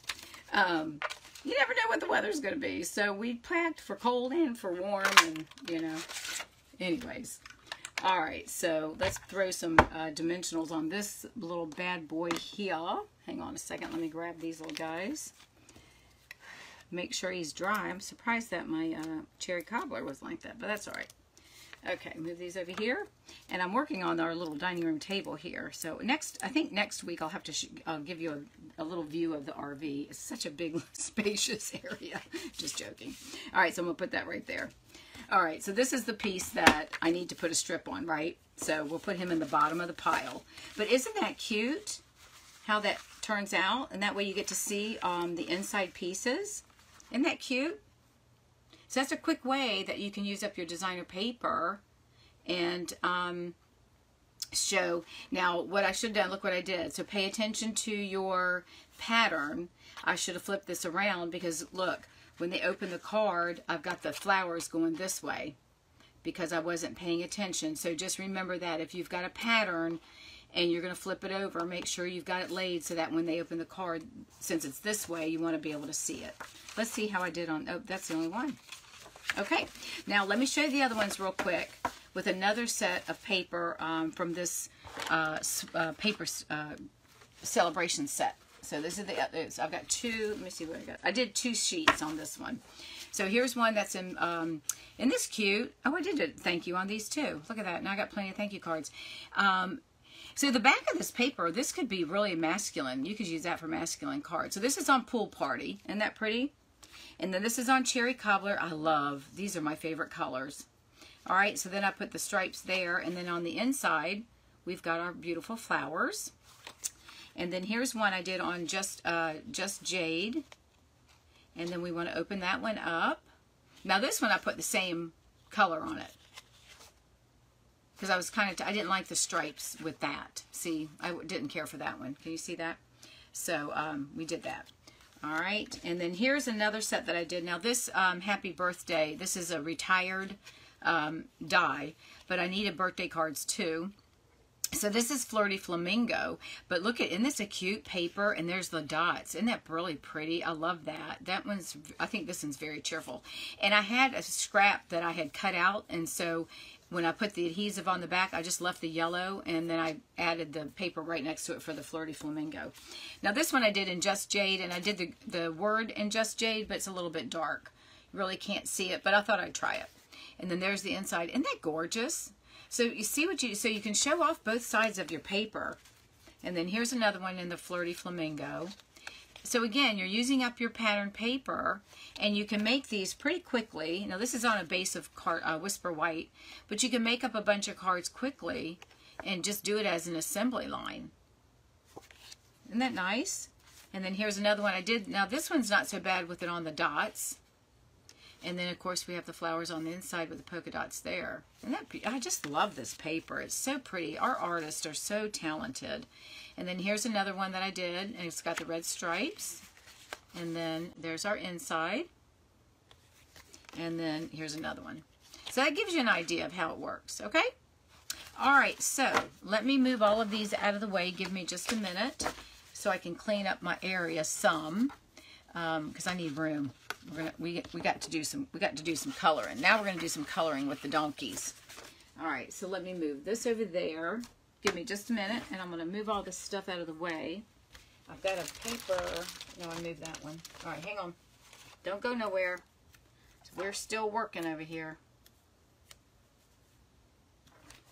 Um, you never know what the weather's going to be. So we packed for cold and for warm and, you know, anyways. All right, so let's throw some uh, dimensionals on this little bad boy here. Hang on a second. Let me grab these little guys. Make sure he's dry. I'm surprised that my uh, cherry cobbler was like that, but that's all right. Okay, move these over here. And I'm working on our little dining room table here. So next, I think next week I'll have to I'll give you a, a, little view of the RV. It's such a big, [LAUGHS] spacious area. [LAUGHS] Just joking. All right, so I'm going to put that right there. All right, so this is the piece that I need to put a strip on, right? So we'll put him in the bottom of the pile. But isn't that cute how that turns out? And that way you get to see um, the inside pieces. Isn't that cute? So that's a quick way that you can use up your designer paper and um, show. Now, what I should have done, look what I did. So pay attention to your pattern. I should have flipped this around because, look, when they open the card, I've got the flowers going this way because I wasn't paying attention. So just remember that if you've got a pattern and you're going to flip it over, make sure you've got it laid so that when they open the card, since it's this way, you want to be able to see it. Let's see how I did on, oh, that's the only one. Okay, now let me show you the other ones real quick with another set of paper um, from this uh, uh, paper uh, Sale-A-Bration set. So this is the, so I've got two, let me see what I got. I did two sheets on this one. So here's one that's in, um, in this cute, oh, I did a thank you on these too. Look at that. Now I got plenty of thank you cards. Um, so the back of this paper, this could be really masculine. You could use that for masculine cards. So this is on Pool Party. Isn't that pretty? And then this is on Cherry Cobbler. I love, these are my favorite colors. All right, so then I put the stripes there. And then on the inside, we've got our beautiful flowers. And then here's one I did on just, uh, just Jade. And then we want to open that one up. Now this one I put the same color on it. Because I was kind of, I didn't like the stripes with that. See, I didn't care for that one. Can you see that? So um, we did that. All right, and then here's another set that I did. Now this um, Happy Birthday, this is a retired um, die, but I needed birthday cards too. So this is Flirty Flamingo, but look at, isn't this a cute paper? And there's the dots. Isn't that really pretty? I love that. That one's, I think this one's very cheerful. And I had a scrap that I had cut out, and so when I put the adhesive on the back, I just left the yellow, and then I added the paper right next to it for the Flirty Flamingo. Now this one I did in Just Jade, and I did the, the word in Just Jade, but it's a little bit dark. You really can't see it, but I thought I'd try it. And then there's the inside. Isn't that gorgeous? So you see what you, so you can show off both sides of your paper. And then here's another one in the Flirty Flamingo. So again, you're using up your pattern paper and you can make these pretty quickly. Now this is on a base of card, uh, Whisper White, but you can make up a bunch of cards quickly and just do it as an assembly line. Isn't that nice? And then here's another one I did. Now this one's not so bad with it on the dots. And then, of course, we have the flowers on the inside with the polka dots there. And that I just love this paper. It's so pretty. Our artists are so talented. And then here's another one that I did, and it's got the red stripes. And then there's our inside. And then here's another one. So that gives you an idea of how it works, okay? All right, so let me move all of these out of the way. Give me just a minute so I can clean up my area some because um, I need room. We're gonna we we got to do some we got to do some coloring. Now we're gonna do some coloring with the donkeys. All right, so let me move this over there. Give me just a minute, and I'm gonna move all this stuff out of the way. I've got a paper. No, I moved that one. All right, hang on. Don't go nowhere. We're still working over here.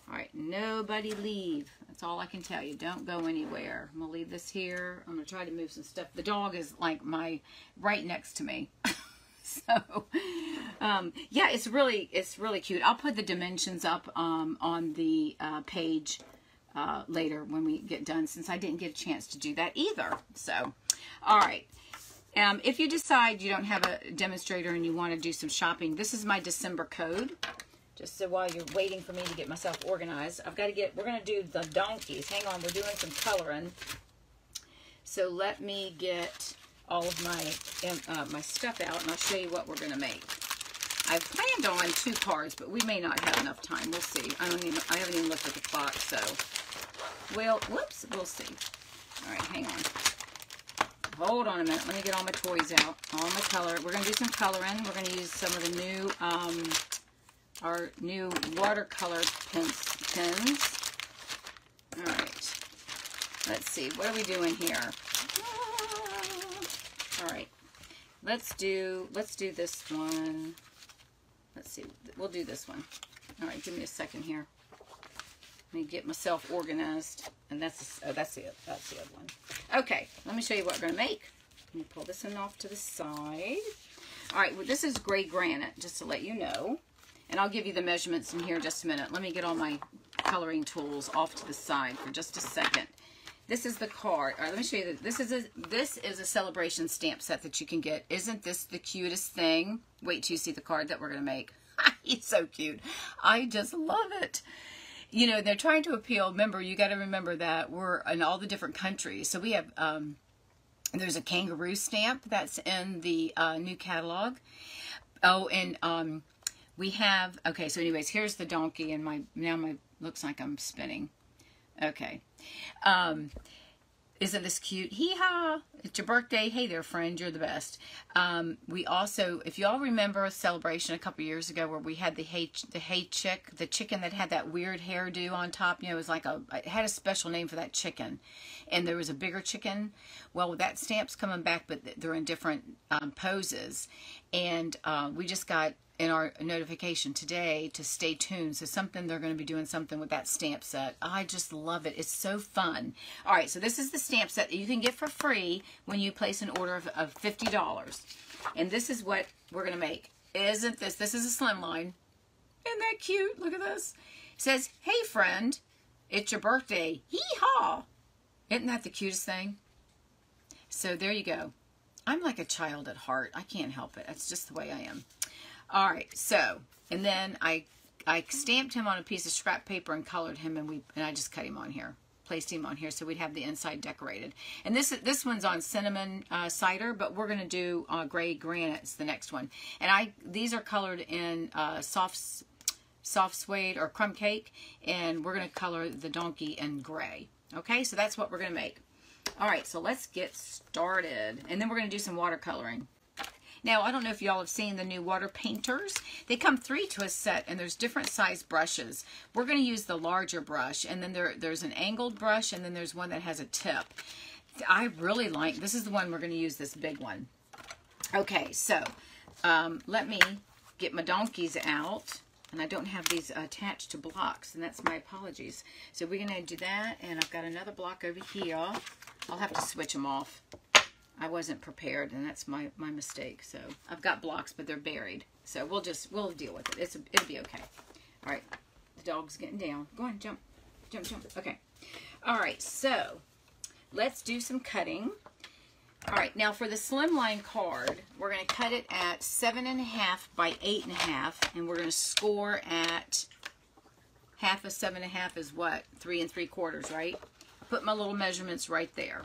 All right, nobody leave. That's all I can tell you. Don't go anywhere. I'm gonna leave this here. I'm gonna try to move some stuff. The dog is like my right next to me. [LAUGHS] so um, yeah, it's really it's really cute. I'll put the dimensions up um, on the uh, page uh, later when we get done, since I didn't get a chance to do that either. So, all right. Um, if you decide you don't have a demonstrator and you want to do some shopping, this is my December code just so while you're waiting for me to get myself organized, I've got to get, we're going to do the donkeys. Hang on, we're doing some coloring. So let me get all of my uh, my stuff out and I'll show you what we're going to make. I've planned on two cards, but we may not have enough time. We'll see. I don't even, I haven't even looked at the clock, so, well, whoops, we'll see. All right, hang on. Hold on a minute. Let me get all my toys out. All my color. We're going to do some coloring. We're going to use some of the new um, our new watercolor pens. pens. All right. Let's see. What are we doing here? All right. Let's do, let's do this one. Let's see. We'll do this one. All right. Give me a second here. Let me get myself organized. And that's, oh, that's it. That's the other one. Okay. Let me show you what we're going to make. Let me pull this one off to the side. All right. Well, this is gray granite, just to let you know. And I'll give you the measurements in here in just a minute. Let me get all my coloring tools off to the side for just a second. This is the card. All right, let me show you. This. this is a this is a Sale-A-Bration stamp set that you can get. Isn't this the cutest thing? Wait till you see the card that we're gonna make. [LAUGHS] It's so cute. I just love it. You know, they're trying to appeal. Remember, you got to remember that we're in all the different countries. So we have um, there's a kangaroo stamp that's in the uh, new catalog. Oh, and um, we have, okay, so anyways, here's the donkey and my, now my, looks like I'm spinning. Okay. Um, isn't this cute? Hee-haw! It's your birthday. Hey there, friend. You're the best. Um, we also, if you all remember a Sale-A-Bration a couple years ago where we had the hey, the hey chick, the chicken that had that weird hairdo on top, you know, it was like a, it had a special name for that chicken. And there was a bigger chicken. Well, that stamp's coming back, but they're in different um, poses. And uh, we just got in our notification today to stay tuned. So something they're going to be doing something with that stamp set. I just love it. It's so fun. All right, so this is the stamp set that you can get for free when you place an order of, of $50. And this is what we're going to make. Isn't this? This is a slimline. Isn't that cute? Look at this. It says, hey friend, it's your birthday. Hee-haw. Isn't that the cutest thing? So there you go. I'm like a child at heart. I can't help it. That's just the way I am. All right, so, and then I I stamped him on a piece of scrap paper and colored him, and we and I just cut him on here, placed him on here, so we'd have the inside decorated. And this is this one's on cinnamon uh, cider, but we're gonna do uh, gray granites the next one. And I these are colored in uh, soft soft suede or crumb cake, and we're gonna color the donkey in gray. Okay, so that's what we're gonna make. All right, so let's get started, and then we're gonna do some watercoloring. Now, I don't know if y'all have seen the new water painters. They come three to a set, and there's different size brushes. We're going to use the larger brush, and then there, there's an angled brush, and then there's one that has a tip. I really like, this is the one we're going to use, this big one. Okay, so um, let me get my donkeys out. And I don't have these attached to blocks, and that's my apologies. So we're going to do that, and I've got another block over here. I'll have to switch them off. I wasn't prepared, and that's my, my mistake. So I've got blocks, but they're buried. So we'll just, we'll deal with it. It's, it'll be okay. All right, the dog's getting down. Go on, jump, jump, jump. Okay. All right, so let's do some cutting. All right, now for the slimline card, we're going to cut it at seven and a half by eight and a half, and we're going to score at half of seven and a half is what? Three and three quarters, right? Put my little measurements right there.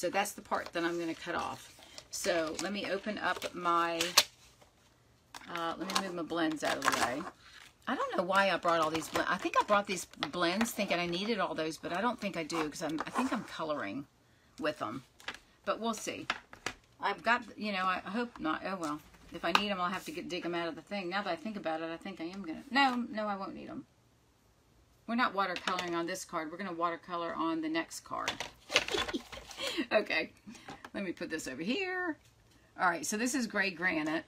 So that's the part that I'm going to cut off. So let me open up my, uh, let me move my blends out of the way. I don't know why I brought all these. Bl- I think I brought these blends thinking I needed all those, but I don't think I do because I'm. I think I'm coloring with them, but we'll see. I've got, you know, I hope not. Oh well, if I need them, I'll have to get dig them out of the thing. Now that I think about it, I think I am gonna. No, no, I won't need them. We're not watercoloring on this card. We're gonna watercolor on the next card. [LAUGHS] okay, let me put this over here. All right, so this is gray granite.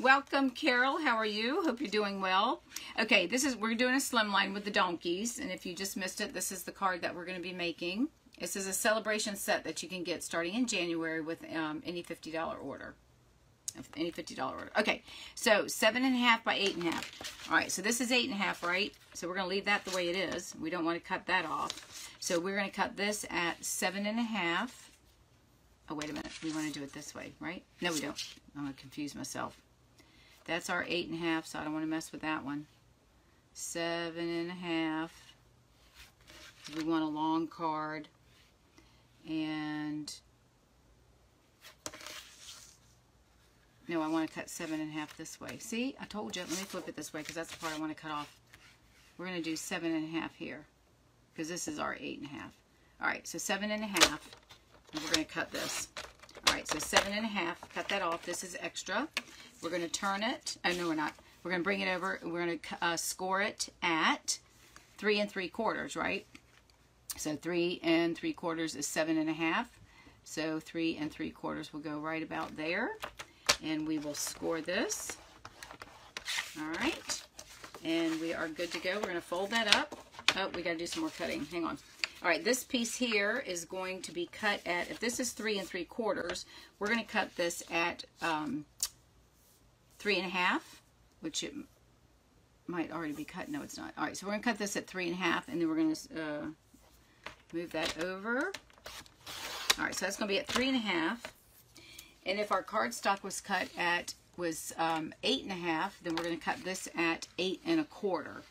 Welcome, Carol. How are you? Hope you're doing well. Okay, this is we're doing a slimline with the donkeys, and if you just missed it, this is the card that we're going to be making. This is a Sale-A-Bration set that you can get starting in January with um, any $50 order. Any $50 order. Okay, so seven and a half by eight and a half. All right, so this is eight and a half, right? So we're going to leave that the way it is. We don't want to cut that off. So we're going to cut this at seven and a half. Oh, wait a minute. We want to do it this way, right? No, we don't. I'm going to confuse myself. That's our eight and a half, so I don't want to mess with that one. Seven and a half. We want a long card. And no, I want to cut seven and a half this way. See, I told you. Let me flip it this way because that's the part I want to cut off. We're going to do seven and a half here because this is our eight and a half. All right, so seven and a half. And we're going to cut this. All right, so seven and a half. Cut that off. This is extra. We're going to turn it. Oh, no, we're not. We're going to bring it over. We're going to uh, score it at three and three quarters, right? So three and three quarters is seven and a half. So three and three quarters will go right about there. And we will score this. All right. And we are good to go. We're going to fold that up. Oh, we got to do some more cutting. Hang on. All right, this piece here is going to be cut at, if this is three and three quarters, we're going to cut this at um, three and a half, which it might already be cut. No, it's not. All right, so we're going to cut this at three and a half, and then we're going to uh, move that over. All right, so that's going to be at three and a half. And if our cardstock was cut at was um, eight and a half, then we're going to cut this at eight and a quarter.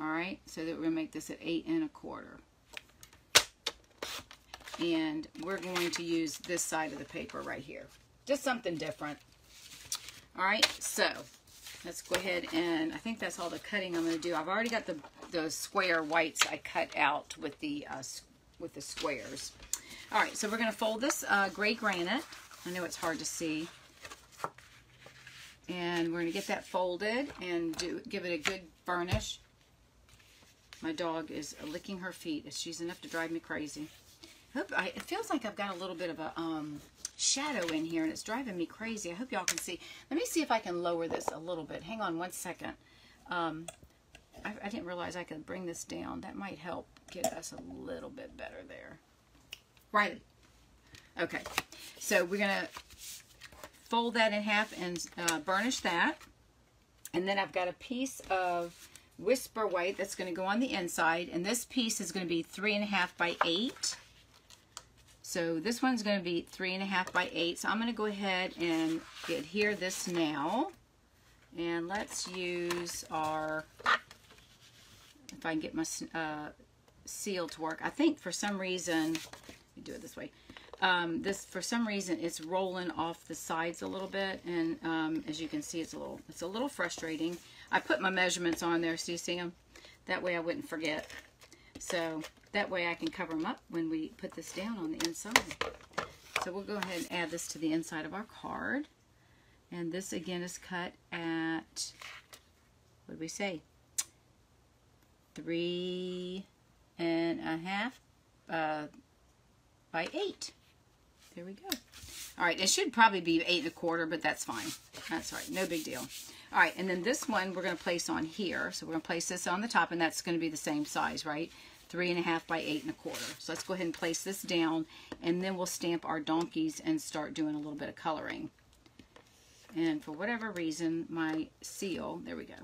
All right, so that we're going to make this at eight and a quarter. And we're going to use this side of the paper right here. Just something different. All right, so let's go ahead and I think that's all the cutting I'm going to do. I've already got the, the square whites I cut out with the, uh, with the squares. All right, so we're going to fold this uh, gray granite. I know it's hard to see. And we're going to get that folded and do give it a good burnish. My dog is licking her feet. She's enough to drive me crazy. Hope I, it feels like I've got a little bit of a um, shadow in here and it's driving me crazy. I hope y'all can see. Let me see if I can lower this a little bit. Hang on one second. Um, I, I didn't realize I could bring this down. That might help get us a little bit better there. Right. Okay. So we're going to fold that in half and uh, burnish that. And then I've got a piece of Whisper White that's going to go on the inside. And this piece is going to be three and a half by eight. So this one's going to be three and a half by eight. So I'm going to go ahead and adhere this now. And let's use our, if I can get my uh, seal to work. I think for some reason, let me do it this way. Um, this, for some reason, it's rolling off the sides a little bit. And um, as you can see, it's a little, it's a little frustrating. I put my measurements on there so you see them. That way I wouldn't forget. So that way I can cover them up when we put this down on the inside. So we'll go ahead and add this to the inside of our card. And this again is cut at, what did we say? Three and a half uh, by eight. There we go. All right, it should probably be eight and a quarter, but that's fine. That's all right, no big deal. All right, and then this one we're going to place on here. So we're going to place this on the top, and that's going to be the same size, right? three and a half by eight and a quarter. So let's go ahead and place this down and then we'll stamp our donkeys and start doing a little bit of coloring. And for whatever reason, my seal, there we go.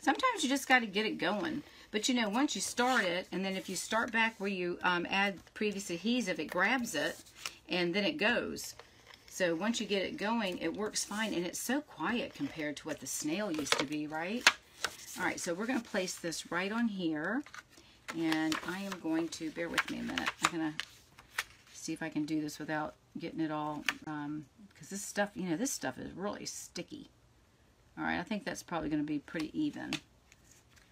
Sometimes you just got to get it going. But you know, once you start it, and then if you start back where you um, add previous adhesive, it grabs it and then it goes. So once you get it going, it works fine. And it's so quiet compared to what the snail used to be, right? All right, so we're going to place this right on here. And I am going to, bear with me a minute, I'm going to see if I can do this without getting it all, because um, this stuff, you know, this stuff is really sticky. All right, I think that's probably going to be pretty even.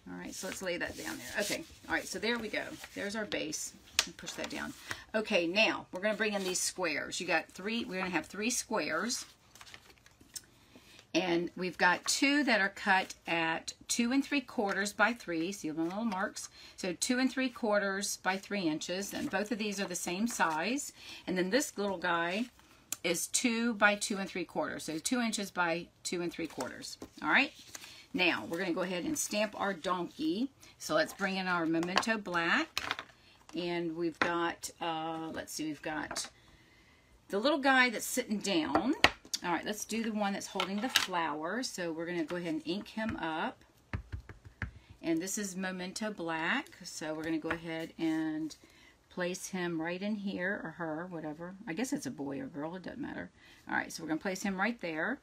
All right, so let's lay that down there. Okay, all right, so there we go. There's our base. Push that down. Okay, now we're going to bring in these squares. You got three, we're going to have three squares. And we've got two that are cut at two and three quarters by three. See the little marks? So two and three quarters by three inches. And both of these are the same size. And then this little guy is two by two and three quarters. So two inches by two and three quarters. All right. Now we're going to go ahead and stamp our donkey. So let's bring in our Memento Black. And we've got, uh, let's see, we've got the little guy that's sitting down. All right, let's do the one that's holding the flower. So we're going to go ahead and ink him up. And this is Memento Black. So we're going to go ahead and place him right in here, or her, whatever. I guess it's a boy or girl, it doesn't matter. All right, so we're going to place him right there.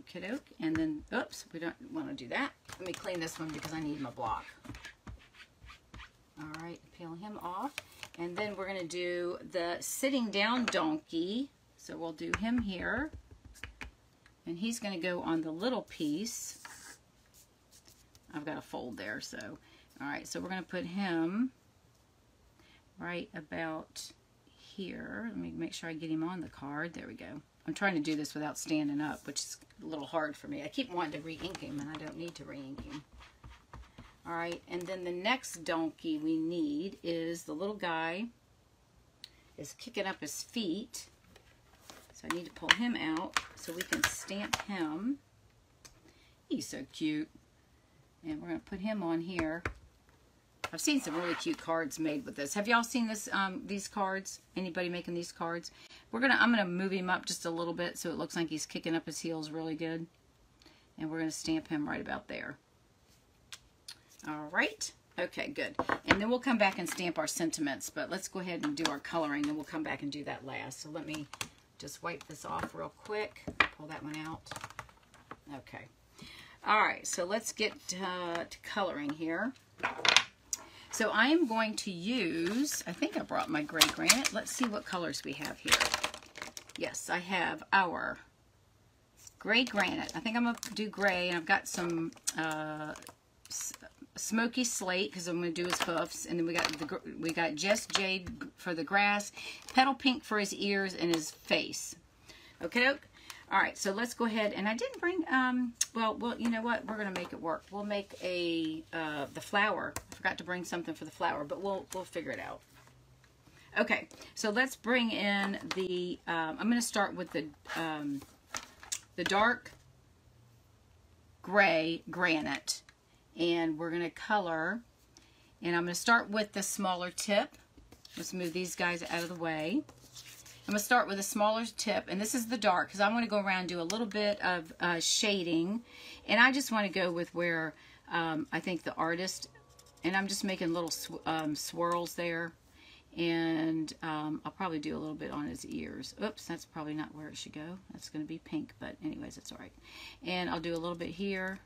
Okay, doke. And then, oops, we don't want to do that. Let me clean this one because I need my block. All right, peel him off. And then we're going to do the sitting down donkey. So we'll do him here. And he's going to go on the little piece. I've got a fold there, so. All right, so we're going to put him right about here. Let me make sure I get him on the card. There we go. I'm trying to do this without standing up, which is a little hard for me. I keep wanting to re-ink him, and I don't need to re-ink him. All right, and then the next donkey we need is the little guy is kicking up his feet. So I need to pull him out so we can stamp him. He's so cute. And we're going to put him on here. I've seen some really cute cards made with this. Have y'all seen this? Um, these cards? Anybody making these cards? We're gonna. I'm gonna move him up just a little bit so it looks like he's kicking up his heels really good, and we're gonna stamp him right about there. All right. Okay, good. And then we'll come back and stamp our sentiments, but let's go ahead and do our coloring, and we'll come back and do that last. So let me just wipe this off real quick. Pull that one out. Okay. All right, so let's get uh, to coloring here. So I am going to use, I think I brought my gray granite. Let's see what colors we have here. Yes, I have our gray granite. I think I'm going to do gray, and I've got some uh, smoky slate because I'm going to do his hoofs, and then we got the we got Just Jade for the grass, petal pink for his ears and his face. Okay, all right. So let's go ahead, and I didn't bring. Um, well, well, you know what? We're going to make it work. We'll make a uh, the flower. I forgot to bring something for the flower, but we'll we'll figure it out. Okay, so let's bring in the. Um, I'm going to start with the um, the dark gray granite and we're going to color. And I'm going to start with the smaller tip. Let's move these guys out of the way. I'm going to start with a smaller tip, and this is the dark, because I'm going to go around and do a little bit of uh, shading, and I just want to go with where um, I think the artist, and I'm just making little sw um, swirls there, and um, I'll probably do a little bit on his ears. Oops, that's probably not where it should go. That's going to be pink, but anyways, it's all right. And I'll do a little bit here,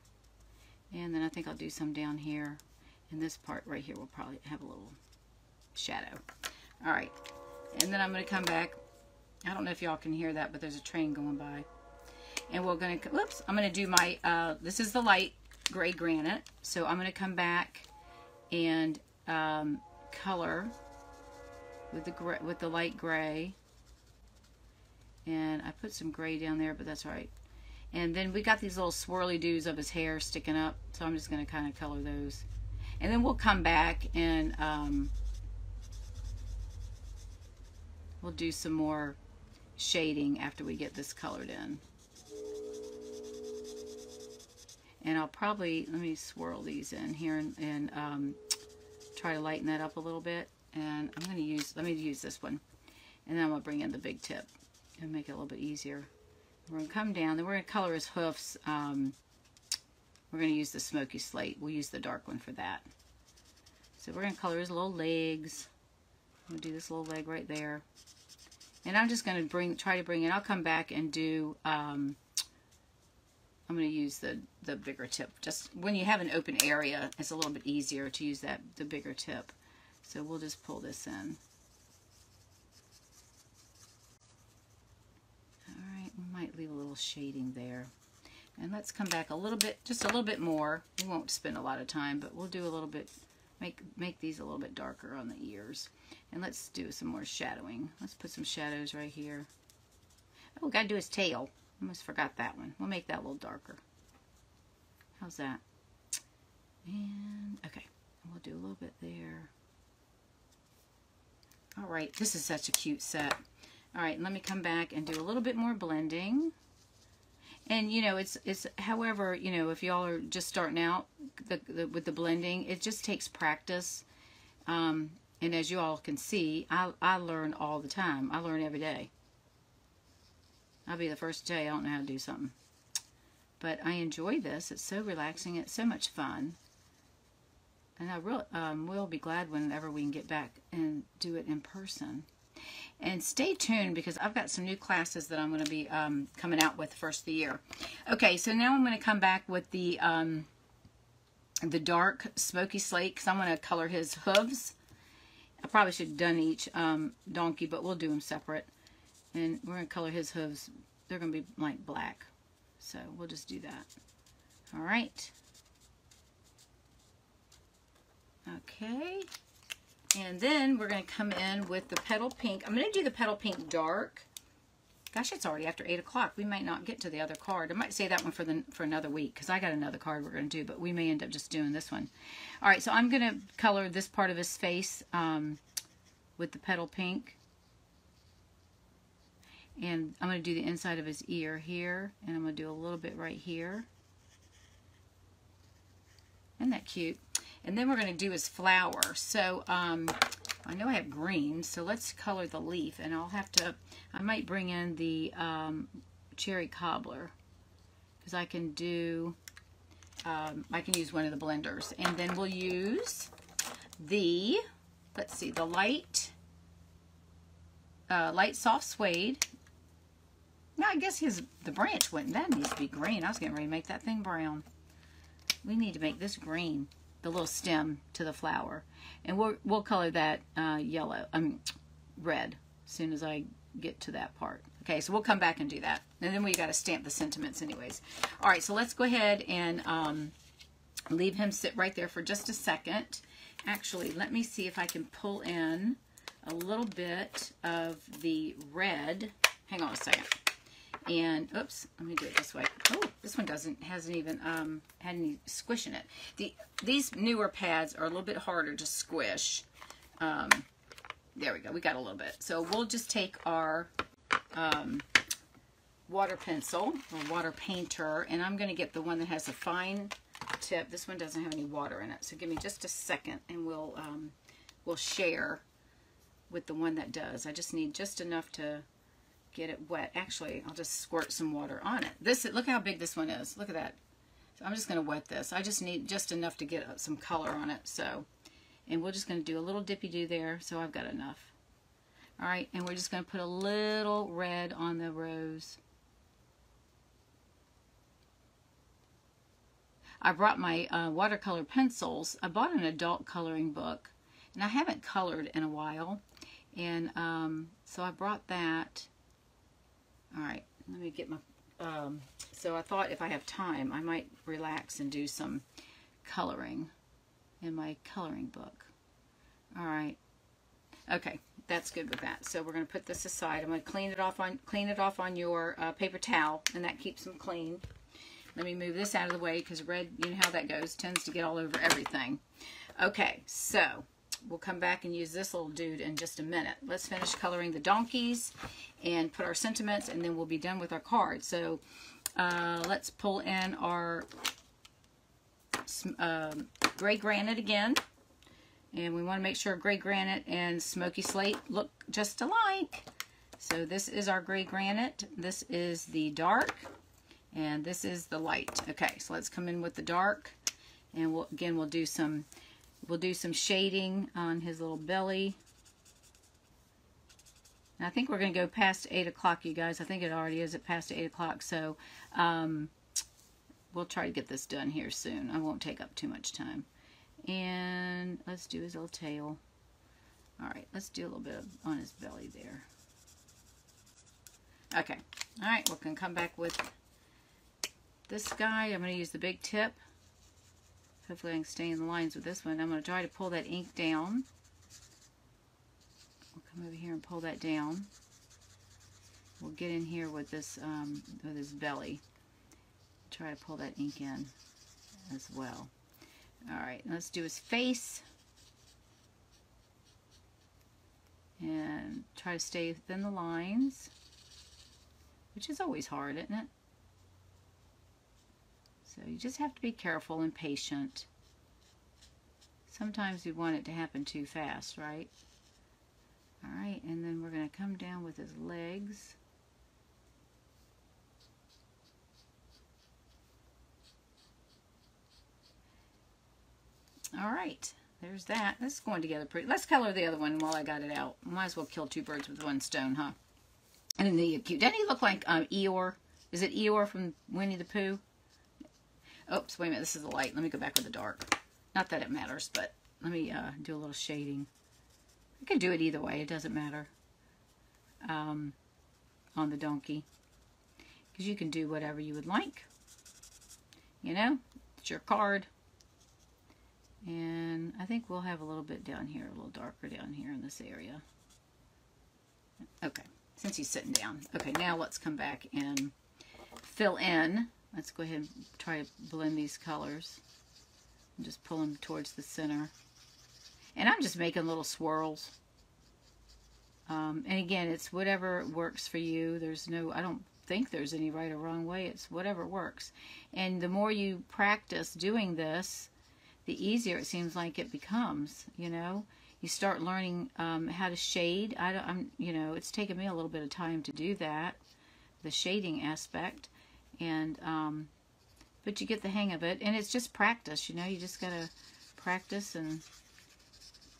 and then I think I'll do some down here. And this part right here will probably have a little shadow. All right. And then I'm going to come back. I don't know if y'all can hear that, but there's a train going by. And we're going to, whoops, I'm going to do my, uh, this is the light gray granite. So I'm going to come back and um, color with the gray, with the light gray. And I put some gray down there, but that's all right. And then we got these little swirly doos of his hair sticking up. So I'm just going to kind of color those. And then we'll come back and um, we'll do some more shading after we get this colored in. And I'll probably, let me swirl these in here and, and um, try to lighten that up a little bit. And I'm going to use, let me use this one. And then I'm going to bring in the big tip and make it a little bit easier. We're going to come down. Then we're going to color his hoofs. Um, we're going to use the smoky slate. We'll use the dark one for that. So we're going to color his little legs. To do this little leg right there. And I'm just going to bring, try to bring in, I'll come back and do, um, I'm going to use the, the bigger tip. Just when you have an open area, it's a little bit easier to use that, the bigger tip. So we'll just pull this in. Might leave a little shading there. And let's come back a little bit, just a little bit more. We won't spend a lot of time, but we'll do a little bit, make, make these a little bit darker on the ears. And let's do some more shadowing. Let's put some shadows right here. Oh, we gotta do his tail. Almost forgot that one. We'll make that a little darker. How's that? And, okay. We'll do a little bit there. All right, this is such a cute set. All right, let me come back and do a little bit more blending. And, you know, it's, it's however, you know, if y'all are just starting out the, the, with the blending, it just takes practice. Um, and as you all can see, I, I learn all the time. I learn every day. I'll be the first to tell you I don't know how to do something. But I enjoy this. It's so relaxing. It's so much fun. And I really um, will be glad whenever we can get back and do it in person. And stay tuned because I've got some new classes that I'm going to be um, coming out with first of the year. Okay, so now I'm going to come back with the um, the dark smoky slate because I'm going to color his hooves. I probably should have done each um, donkey, but we'll do them separate. And we're going to color his hooves. They're going to be like black. So we'll just do that. All right. Okay. And then we're going to come in with the petal pink. I'm going to do the petal pink dark. Gosh, it's already after 8 o'clock. We might not get to the other card. I might say that one for the for another week because I got another card we're going to do, but we may end up just doing this one. All right, so I'm going to color this part of his face um, with the petal pink. And I'm going to do the inside of his ear here, and I'm going to do a little bit right here. Isn't that cute? And then we're going to do is flower. So um, I know I have green, so let's color the leaf. And I'll have to, I might bring in the um, cherry cobbler because I can do, um, I can use one of the blenders. And then we'll use the, let's see, the light, uh, light soft suede. Now I guess his the branch wouldn't, that needs to be green. I was getting ready to make that thing brown. We need to make this green the little stem to the flower. And we'll, we'll color that uh, yellow, um, red, as soon as I get to that part. Okay, so we'll come back and do that. And then we got to stamp the sentiments anyways. All right, so let's go ahead and um, leave him sit right there for just a second. Actually, let me see if I can pull in a little bit of the red. Hang on a second. And, oops, let me do it this way. Oh, this one doesn't, hasn't even um, had any squish in it. The These newer pads are a little bit harder to squish. Um, there we go, we got a little bit. So we'll just take our um, water pencil or water painter, and I'm going to get the one that has a fine tip. This one doesn't have any water in it, so give me just a second, and we'll um, we'll share with the one that does. I just need just enough to get it wet. Actually, I'll just squirt some water on it. This, look how big this one is. Look at that. So I'm just going to wet this. I just need just enough to get uh, some color on it. So, and we're just going to do a little dippy do there. So I've got enough. All right, and we're just going to put a little red on the rose. I brought my uh, watercolor pencils. I bought an adult coloring book, and I haven't colored in a while. And um, so I brought that all right, let me get my, um, so I thought if I have time, I might relax and do some coloring in my coloring book. All right. Okay, that's good with that. So we're going to put this aside. I'm going to clean it off on clean it off on your uh, paper towel, and that keeps them clean. Let me move this out of the way because red, you know how that goes, tends to get all over everything. Okay, so we'll come back and use this little dude in just a minute. Let's finish coloring the donkeys and put our sentiments and then we'll be done with our cards. So uh, let's pull in our um, gray granite again. And we want to make sure gray granite and smoky slate look just alike. So this is our gray granite. This is the dark. And this is the light. Okay, so let's come in with the dark. And we'll, again, we'll do some We'll do some shading on his little belly. And I think we're going to go past 8 o'clock, you guys. I think it already is at past 8 o'clock. So um, we'll try to get this done here soon. I won't take up too much time. And let's do his little tail. All right, let's do a little bit of, on his belly there. Okay. All right, we're going to come back with this guy, I'm going to use the big tip. Hopefully I can stay in the lines with this one. I'm going to try to pull that ink down. We'll come over here and pull that down. We'll get in here with this um, with his belly. Try to pull that ink in as well. All right, let's do his face. And try to stay within the lines, which is always hard, isn't it? So you just have to be careful and patient. Sometimes we want it to happen too fast, right? All right, and then we're going to come down with his legs. All right, there's that. This is going together pretty. Let's color the other one while I got it out. Might as well kill two birds with one stone, huh? And then the cute. Doesn't he look like um, Eeyore? Is it Eeyore from Winnie the Pooh? Oops, wait a minute. This is the light. Let me go back with the dark. Not that it matters, but let me uh, do a little shading. I can do it either way. It doesn't matter um, on the donkey. Because you can do whatever you would like. You know, it's your card. And I think we'll have a little bit down here, a little darker down here in this area. Okay, since he's sitting down. Okay, now let's come back and fill in. Let's go ahead and try to blend these colors. And just pull them towards the center. And I'm just making little swirls. Um, and again, it's whatever works for you. There's no, I don't think there's any right or wrong way. It's whatever works. And the more you practice doing this, the easier it seems like it becomes, you know. You start learning um, how to shade. I don't, I'm, you know, it's taken me a little bit of time to do that, the shading aspect, and um, but you get the hang of it, and it's just practice, you know. You just gotta practice and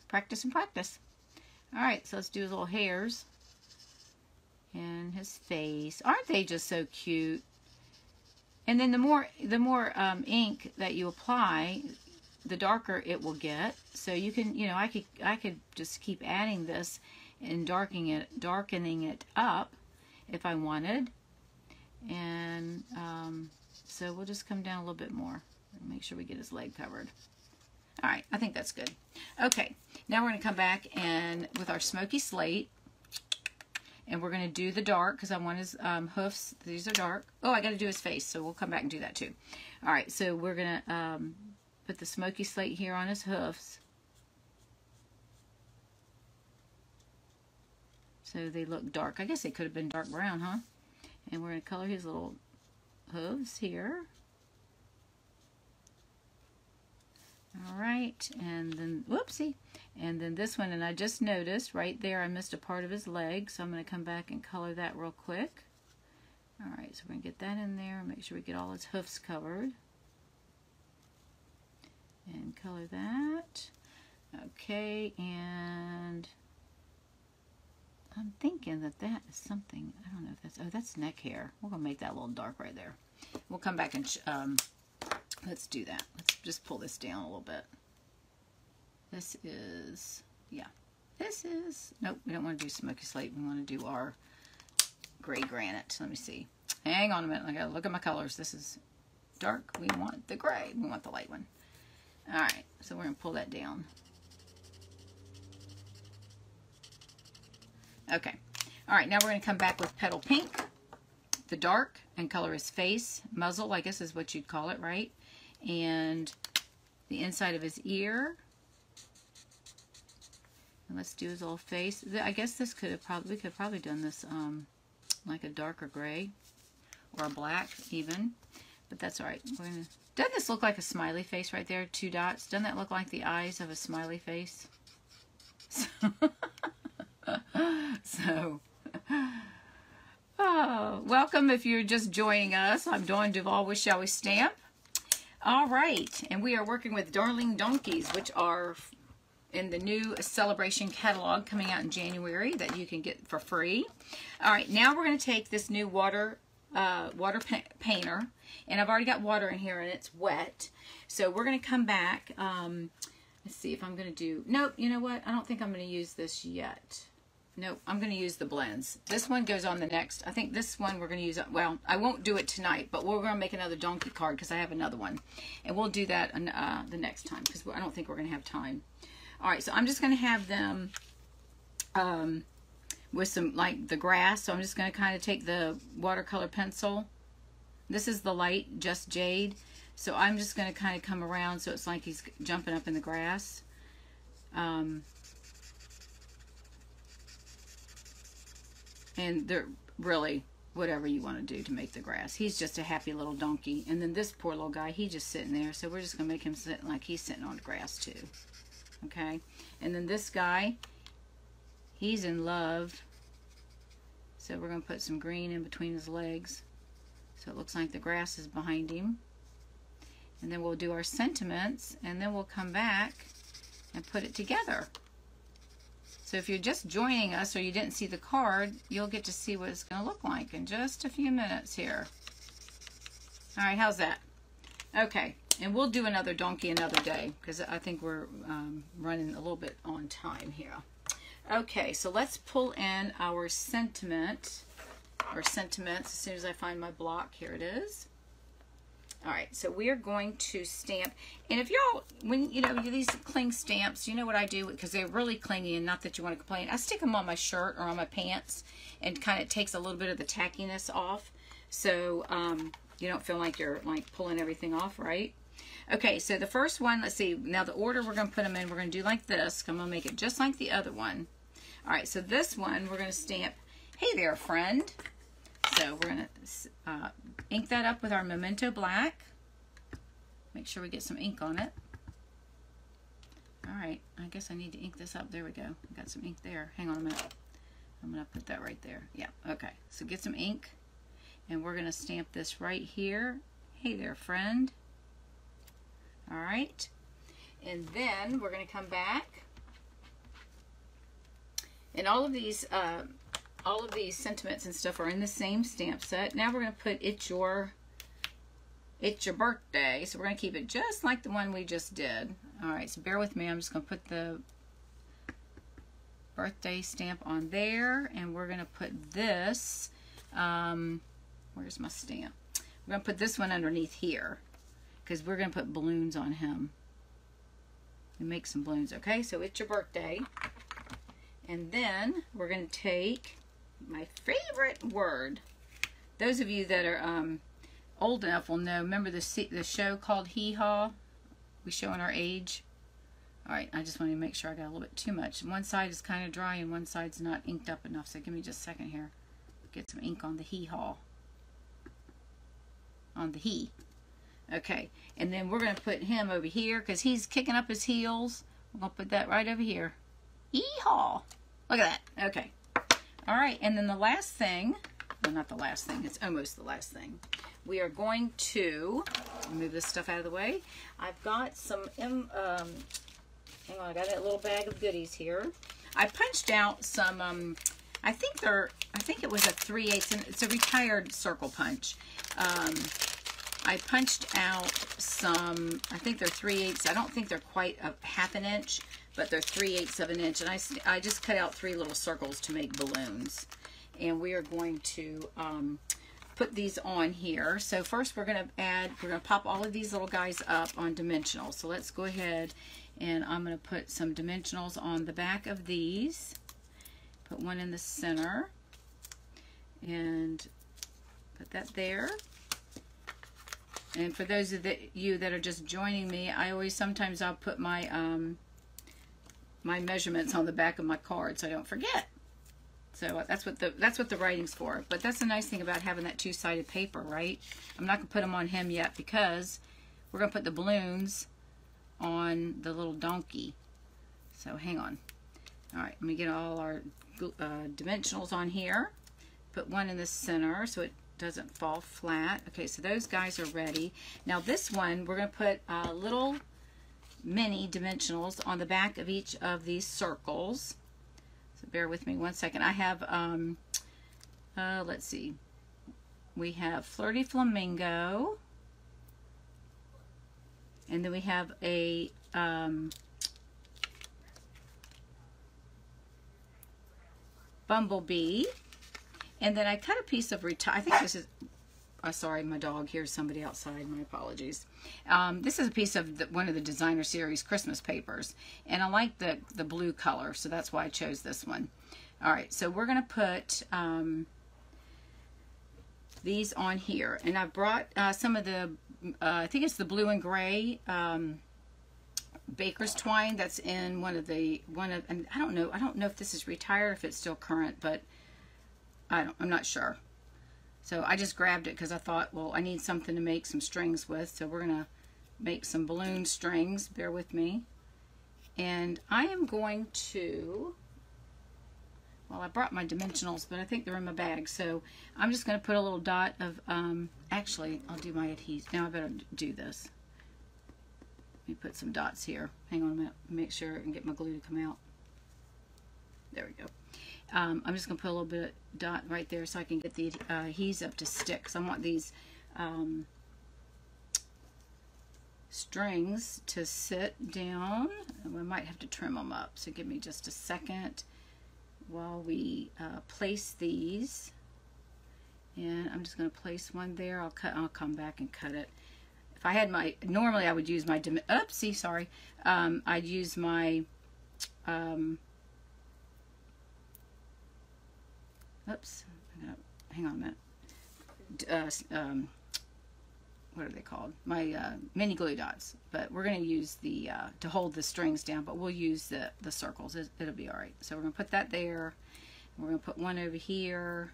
practice and practice. All right, so let's do his little hairs and his face. Aren't they just so cute? And then the more the more um, ink that you apply, the darker it will get. So you can, you know, I could I could just keep adding this and darkening it darkening it up if I wanted. And um, so we'll just come down a little bit more make sure we get his leg covered. All right, I think that's good. Okay, now we're going to come back and with our smoky slate, and we're going to do the dark because I want his um, hoofs. These are dark. Oh, I got to do his face, so we'll come back and do that too. All right, so we're going to um, put the smoky slate here on his hoofs. So they look dark. I guess they could have been dark brown, huh? And we're going to color his little hooves here. All right, and then, whoopsie. And then this one, and I just noticed right there I missed a part of his leg, so I'm going to come back and color that real quick. All right, so we're going to get that in there, make sure we get all his hoofs covered and color that. Okay, and I'm thinking that that is something, I don't know if that's, oh, that's neck hair. We're going to make that a little dark right there. We'll come back and, um, let's do that. Let's just pull this down a little bit. This is, yeah, this is, nope, we don't want to do smoky slate. We want to do our gray granite. Let me see. Hang on a minute. I got to look at my colors. This is dark. We want the gray. We want the light one. All right, so we're going to pull that down. Okay. All right, now we're going to come back with Petal Pink, the dark, and color his face. Muzzle, I guess is what you'd call it, right? And the inside of his ear. And let's do his little face. I guess this could have probably, we could have probably done this um, like a darker gray or a black even. But that's all right. To doesn't this look like a smiley face right there? Two dots. Doesn't that look like the eyes of a smiley face? so, [LAUGHS] [LAUGHS] [LAUGHS] oh, welcome if you're just joining us. I'm Dawn Duval with Shall We Stamp. All right, and we are working with Darling Donkeys, which are in the new Sale-A-Bration catalog coming out in January that you can get for free. All right, now we're going to take this new water uh, water pa painter. And I've already got water in here and it's wet. So we're going to come back. Um, let's see if I'm going to do... Nope, you know what? I don't think I'm going to use this yet. Nope, I'm going to use the blends. This one goes on the next. I think this one we're going to use, well, I won't do it tonight, but we're going to make another donkey card because I have another one. And we'll do that uh, the next time because I don't think we're going to have time. All right, so I'm just going to have them um, with some, like, the grass. So I'm just going to kind of take the watercolor pencil. This is the light, Just Jade. So I'm just going to kind of come around so it's like he's jumping up in the grass. Um, and they're really whatever you want to do to make the grass. He's just a happy little donkey. And then this poor little guy, he's just sitting there. So we're just going to make him sit like he's sitting on the grass too. Okay. And then this guy, he's in love. So we're going to put some green in between his legs. So it looks like the grass is behind him. And then we'll do our sentiments. And then we'll come back and put it together. So if you're just joining us or you didn't see the card, you'll get to see what it's going to look like in just a few minutes here. All right, how's that? Okay, and we'll do another donkey another day because I think we're um, running a little bit on time here. Okay, so let's pull in our sentiment or sentiments as soon as I find my block. Here it is. All right, so we are going to stamp. And if y'all, when, you know, these cling stamps, you know what I do? Because they're really clingy and not that you want to complain. I stick them on my shirt or on my pants and kind of takes a little bit of the tackiness off. So um, you don't feel like you're like pulling everything off, right? Okay, so the first one, let's see. Now the order we're going to put them in, we're going to do like this. I'm going to make it just like the other one. All right, so this one, we're going to stamp, hey there, friend. So we're going to uh, ink that up with our Memento Black. Make sure we get some ink on it. All right, I guess I need to ink this up. There we go. I got some ink there. Hang on a minute. I'm going to put that right there. Yeah, okay. So get some ink, and we're going to stamp this right here. Hey there, friend. All right. And then we're going to come back. And all of these uh, all of these sentiments and stuff are in the same stamp set. Now we're going to put It's Your It's Your Birthday. So we're going to keep it just like the one we just did. All right, so bear with me. I'm just going to put the birthday stamp on there. And we're going to put this, um, where's my stamp? We're going to put this one underneath here because we're going to put balloons on him. And make some balloons, okay? So it's your birthday. And then we're going to take my favorite word. Those of you that are um, old enough will know. Remember the the show called Hee Haw? We show in our age. All right, I just want to make sure I got a little bit too much. One side is kind of dry and one side's not inked up enough. So give me just a second here. Get some ink on the Hee Haw. On the He. Okay, and then we're going to put him over here because he's kicking up his heels. We're going to put that right over here. Hee Haw. Look at that. Okay. All right, and then the last thing, well, not the last thing, it's almost the last thing. We are going to move this stuff out of the way. I've got some, um, hang on, I got a little bag of goodies here. I punched out some, um, I think they're, I think it was a 3 8 and it's a retired circle punch. Um, I punched out some, I think they're 3 eighths. I don't think they're quite a half an inch, but they're 3 eighths of an inch. And I, I just cut out three little circles to make balloons. And we are going to um, put these on here. So first we're going to add, we're going to pop all of these little guys up on dimensional. So let's go ahead and I'm going to put some dimensionals on the back of these. Put one in the center and put that there. And for those of the, you that are just joining me, I always sometimes I'll put my um, my measurements on the back of my card so I don't forget. So uh, that's what the that's what the writing's for. But that's the nice thing about having that two-sided paper, right? I'm not gonna put them on him yet because we're gonna put the balloons on the little donkey. So hang on. All right, let me get all our uh, dimensionals on here. Put one in the center so it doesn't fall flat. Okay, so those guys are ready. Now this one, we're going to put uh, little mini dimensionals on the back of each of these circles. So bear with me one second. I have, um, uh, let's see, we have Flirty Flamingo. And then we have a, um, bumblebee. And then I cut a piece of. I think this is. Oh, sorry, my dog hears somebody outside. My apologies. Um, this is a piece of the, one of the designer series Christmas papers, and I like the the blue color, so that's why I chose this one. All right, so we're gonna put um, these on here, and I brought uh, some of the. Uh, I think it's the blue and gray. Um, baker's twine that's in one of the one of and I don't know I don't know if this is retired if it's still current but I don't I'm not sure so I just grabbed it because I thought well I need something to make some strings with so we're gonna make some balloon strings bear with me and I am going to well I brought my dimensionals but I think they're in my bag so I'm just gonna put a little dot of um, actually I'll do my adhesive now I better do this Let me put some dots here. Hang on a minute. Make sure can get my glue to come out. There we go. Um, I'm just going to put a little bit of dot right there so I can get the uh, adhesive to stick. Because I want these um, strings to sit down. And We might have to trim them up. So give me just a second while we uh, place these. And I'm just going to place one there. I'll cut. I'll come back and cut it if I had my, normally I would use my, oopsie, sorry, um, I'd use my, um, oops, hang on a minute, uh, um, what are they called? My uh, mini glue dots. But we're going to use the, uh, to hold the strings down, but we'll use the, the circles. It, will be all right. So we're going to put that there. We're going to put one over here.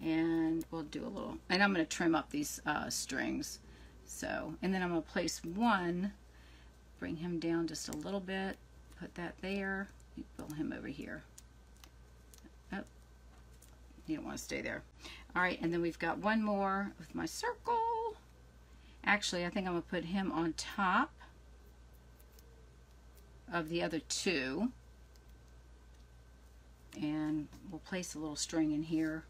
And we'll do a little, and I'm going to trim up these uh, strings. So, and then I'm going to place one, bring him down just a little bit, put that there, pull him over here. Oh, you don't want to stay there. All right, and then we've got one more with my circle. Actually, I think I'm going to put him on top of the other two. And we'll place a little string in here.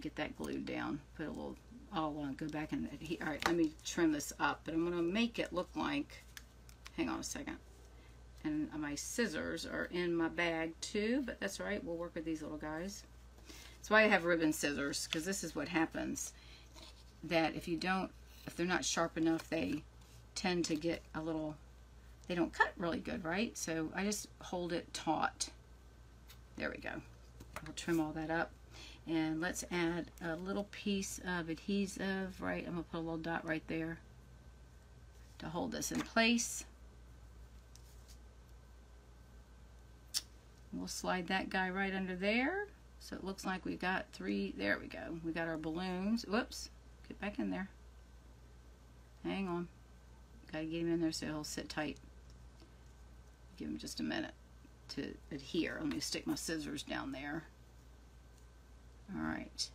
Get that glued down. Put a little I'll uh, go back and, all right, let me trim this up, but I'm going to make it look like, hang on a second, and my scissors are in my bag too, but that's all right, we'll work with these little guys. That's why I have ribbon scissors, because this is what happens, that if you don't, if they're not sharp enough, they tend to get a little, they don't cut really good, right? So I just hold it taut. There we go. I'll trim all that up. And let's add a little piece of adhesive, right? I'm to put a little dot right there to hold this in place. We'll slide that guy right under there. So it looks like we've got three, there we go. We got our balloons. Whoops, get back in there. Hang on. Gotta get him in there so he'll sit tight. Give him just a minute to adhere. Let me stick my scissors down there. All right.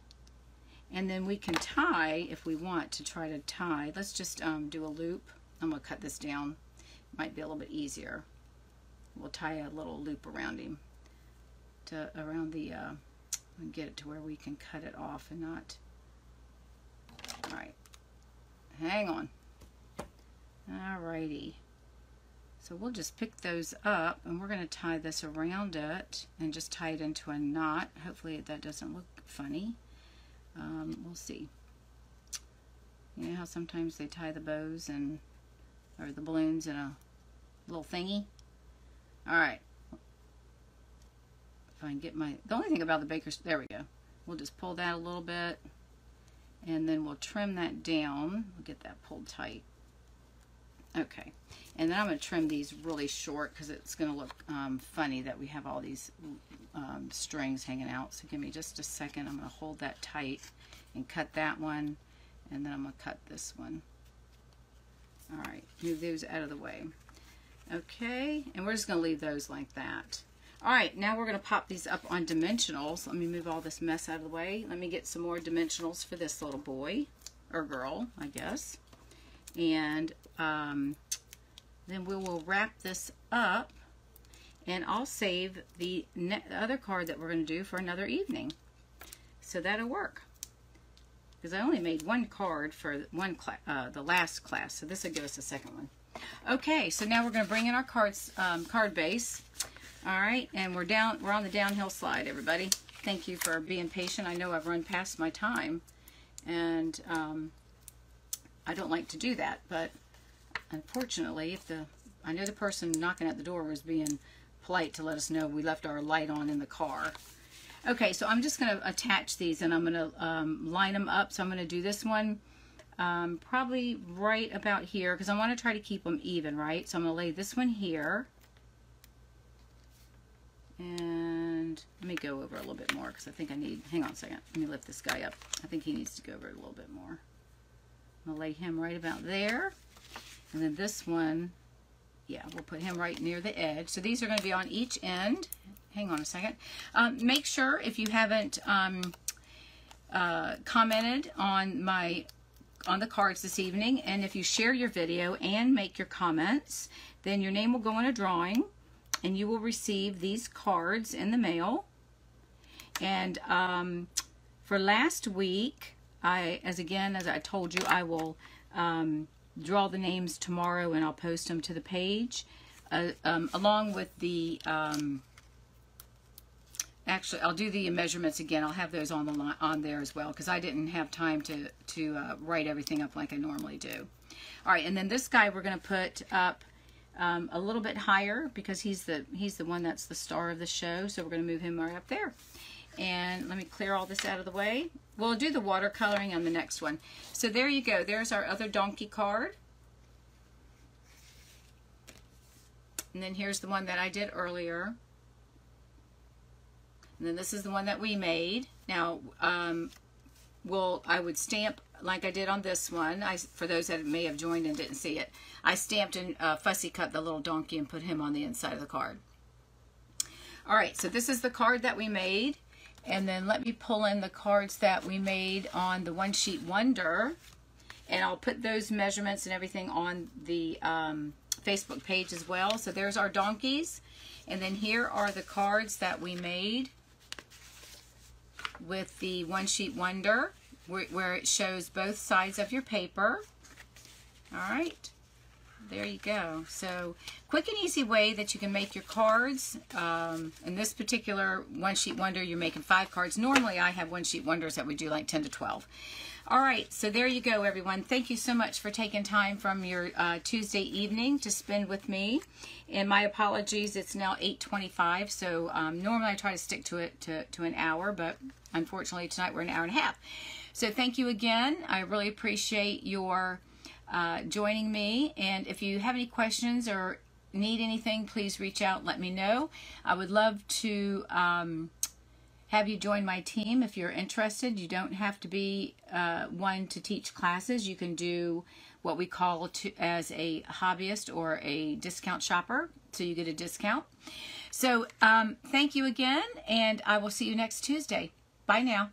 And then we can tie if we want to try to tie. Let's just um, do a loop. I'm to cut this down. Might be a little bit easier. We'll tie a little loop around him to around the uh, and get it to where we can cut it off and not. All right. Hang on. All righty. So we'll just pick those up and we're going to tie this around it and just tie it into a knot. Hopefully that doesn't look funny. Um, we'll see. You know how sometimes they tie the bows and or the balloons in a little thingy? Alright. If I can get my... The only thing about the baker's... There we go. We'll just pull that a little bit and then we'll trim that down. We'll get that pulled tight. Okay, and then I'm going to trim these really short because it's going to look um, funny that we have all these um, strings hanging out. So give me just a second. I'm going to hold that tight and cut that one, and then I'm going to cut this one. All right, move those out of the way. Okay, and we're just going to leave those like that. All right, now we're going to pop these up on dimensionals. Let me move all this mess out of the way. Let me get some more dimensionals for this little boy, or girl, I guess. And um, then we will wrap this up and I'll save the other card that we're going to do for another evening. So that'll work. Because I only made one card for one uh, the last class, so this will give us a second one. Okay, so now we're going to bring in our cards, um, card base. All right, and we're down. We're on the downhill slide, everybody. Thank you for being patient. I know I've run past my time, and um, I don't like to do that. But unfortunately, if the I know the person knocking at the door was being polite to let us know we left our light on in the car. Okay, so I'm just going to attach these and I'm going to um, line them up. So I'm going to do this one um, probably right about here because I want to try to keep them even, right? So I'm going to lay this one here. And let me go over a little bit more because I think I need, hang on a second. Let me lift this guy up. I think he needs to go over a little bit more. I'm going to lay him right about there. And then this one, yeah, we'll put him right near the edge. So these are going to be on each end. Hang on a second. Um, make sure if you haven't um, uh, commented on my on the cards this evening, and if you share your video and make your comments, then your name will go in a drawing, and you will receive these cards in the mail. And um, for last week, I, as again, as I told you, I will um, draw the names tomorrow and I'll post them to the page. Uh, um, along with the um, actually I'll do the measurements again. I'll have those on the line, on there as well because I didn't have time to to uh, write everything up like I normally do. All right and then this guy we're going to put up um, a little bit higher because he's the he's the one that's the star of the show so we're going to move him right up there and let me clear all this out of the way. We'll do the watercoloring on the next one. So there you go. There's our other donkey card. And then here's the one that I did earlier. And then this is the one that we made. Now, um, well, I would stamp like I did on this one. I, for those that may have joined and didn't see it, I stamped and uh, fussy cut the little donkey and put him on the inside of the card. All right, so this is the card that we made. And then let me pull in the cards that we made on the One Sheet Wonder. And I'll put those measurements and everything on the um, Facebook page as well. So there's our donkeys. And then here are the cards that we made with the One Sheet Wonder, where, it shows both sides of your paper. All right there you go. So quick and easy way that you can make your cards. Um, in this particular one sheet wonder, you're making five cards. Normally I have one sheet wonders that we do like 10 to 12. All right, so there you go, everyone. Thank you so much for taking time from your uh, Tuesday evening to spend with me. And my apologies, it's now 8.25, so um, normally I try to stick to it to, to an hour, but unfortunately tonight we're an hour and a half. So thank you again. I really appreciate your uh, joining me. And if you have any questions or need anything, please reach out let me know. I would love to um, have you join my team if you're interested. You don't have to be uh, one to teach classes. You can do what we call to, as a hobbyist or a discount shopper, so you get a discount. So um, thank you again, and I will see you next Tuesday. Bye now.